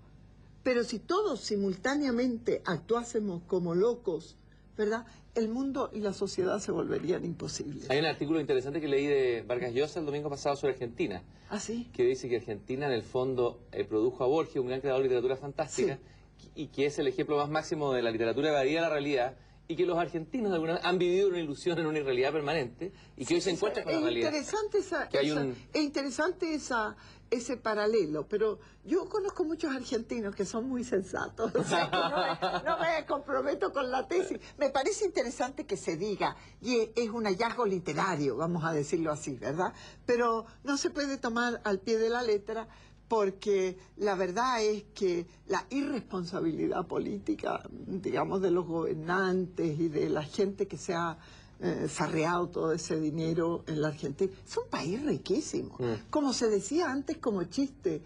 Speaker 2: pero si todos simultáneamente actuásemos como locos, ¿verdad? El mundo y la sociedad se volverían imposibles.
Speaker 1: Hay un artículo interesante que leí de Vargas Llosa el domingo pasado sobre Argentina,
Speaker 2: ¿Ah, sí?
Speaker 1: que dice que Argentina en el fondo eh, produjo a Borges, un gran creador de literatura fantástica, y que es el ejemplo más máximo de la literatura evadida de la realidad, y que los argentinos de alguna manera han vivido una ilusión en una irrealidad permanente, y que hoy se encuentran con la
Speaker 2: es
Speaker 1: realidad.
Speaker 2: Interesante esa,
Speaker 1: Que hay
Speaker 2: esa-
Speaker 1: un-
Speaker 2: es interesante esa, ese paralelo, pero yo conozco muchos argentinos que son muy sensatos, o sea, que no, me, comprometo con la tesis. Me parece interesante que se diga, y es, es un hallazgo literario, vamos a decirlo así, ¿verdad? Pero no se puede tomar al pie de la letra porque la verdad es que la irresponsabilidad política, digamos, de los gobernantes y de la gente que se ha eh, farreado todo ese dinero en la Argentina, es un país riquísimo.
Speaker 1: Mm.
Speaker 2: Como se decía antes como chiste,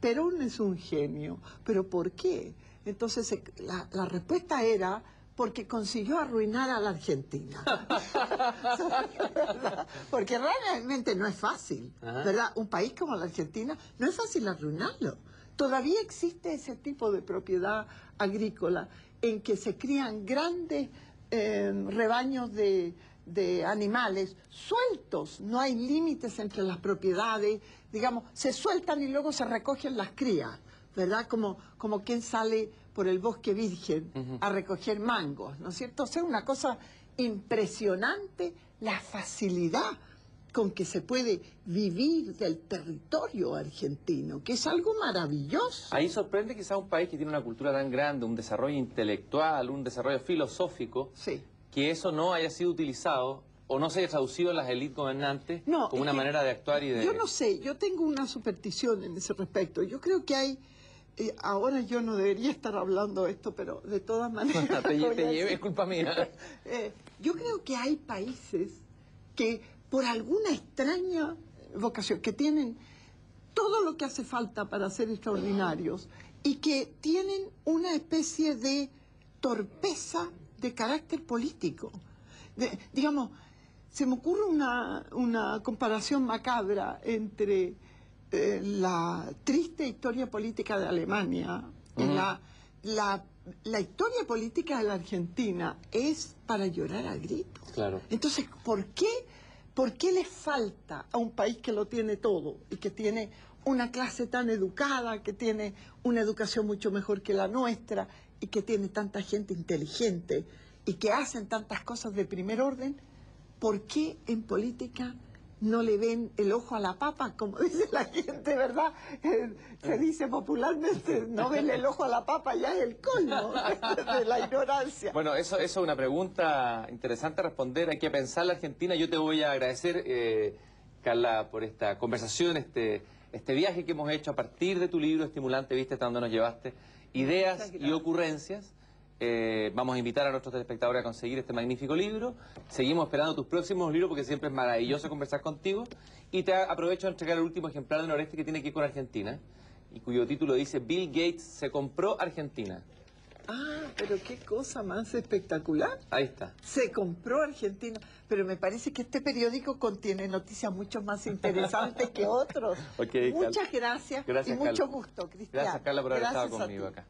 Speaker 2: Perón es un genio, pero ¿por qué? Entonces la, la respuesta era porque consiguió arruinar a la Argentina. porque realmente no es fácil,
Speaker 1: Ajá.
Speaker 2: ¿verdad? Un país como la Argentina no es fácil arruinarlo. Todavía existe ese tipo de propiedad agrícola en que se crían grandes eh, rebaños de, de animales sueltos, no hay límites entre las propiedades, digamos, se sueltan y luego se recogen las crías, ¿verdad? Como, como quien sale por el bosque virgen a recoger mangos, ¿no es cierto? O sea, una cosa impresionante la facilidad con que se puede vivir del territorio argentino, que es algo maravilloso.
Speaker 1: Ahí sorprende quizás un país que tiene una cultura tan grande, un desarrollo intelectual, un desarrollo filosófico,
Speaker 2: Sí.
Speaker 1: que eso no haya sido utilizado o no se haya traducido en las élites gobernantes
Speaker 2: No,
Speaker 1: como una manera de actuar y de...
Speaker 2: Yo no sé, yo tengo una superstición en ese respecto. Yo creo que hay, eh, ahora yo no debería estar hablando esto, pero de todas maneras...
Speaker 1: te, te
Speaker 2: a
Speaker 1: lleve, es culpa mía.
Speaker 2: Eh, yo creo que hay países que por alguna extraña vocación, que tienen todo lo que hace falta para ser extraordinarios y que tienen una especie de torpeza de carácter político. De- digamos, se me ocurre una, una comparación macabra entre eh, la triste historia política de Alemania y la, la, la historia política de la Argentina es para llorar a gritos.
Speaker 1: Claro.
Speaker 2: Entonces, ¿por qué, ¿por qué le falta a un país que lo tiene todo y que tiene una clase tan educada, que tiene una educación mucho mejor que la nuestra y que tiene tanta gente inteligente y que hacen tantas cosas de primer orden? ¿Por qué en política no le ven el ojo a la papa, como dice la gente, ¿verdad? Eh, se dice popularmente, no ven el ojo a la papa, ya es el colmo de la ignorancia.
Speaker 1: Bueno, eso, eso es una pregunta interesante a responder. Hay que pensar la Argentina. Yo te voy a agradecer, eh, Carla, por esta conversación, este, este viaje que hemos hecho a partir de tu libro estimulante, viste hasta nos llevaste. Ideas y ocurrencias. Eh, vamos a invitar a nuestros telespectadores a conseguir este magnífico libro. Seguimos esperando tus próximos libros porque siempre es maravilloso conversar contigo. Y te aprovecho de entregar el último ejemplar de Noreste que tiene que ir con Argentina y cuyo título dice Bill Gates se compró Argentina.
Speaker 2: Ah, pero qué cosa más espectacular.
Speaker 1: Ahí está.
Speaker 2: Se compró Argentina, pero me parece que este periódico contiene noticias mucho más interesantes que otros. Muchas gracias,
Speaker 1: Gracias,
Speaker 2: y mucho gusto, Cristian.
Speaker 1: Gracias, Carla, por haber
Speaker 2: Gracias
Speaker 1: estado conmigo acá.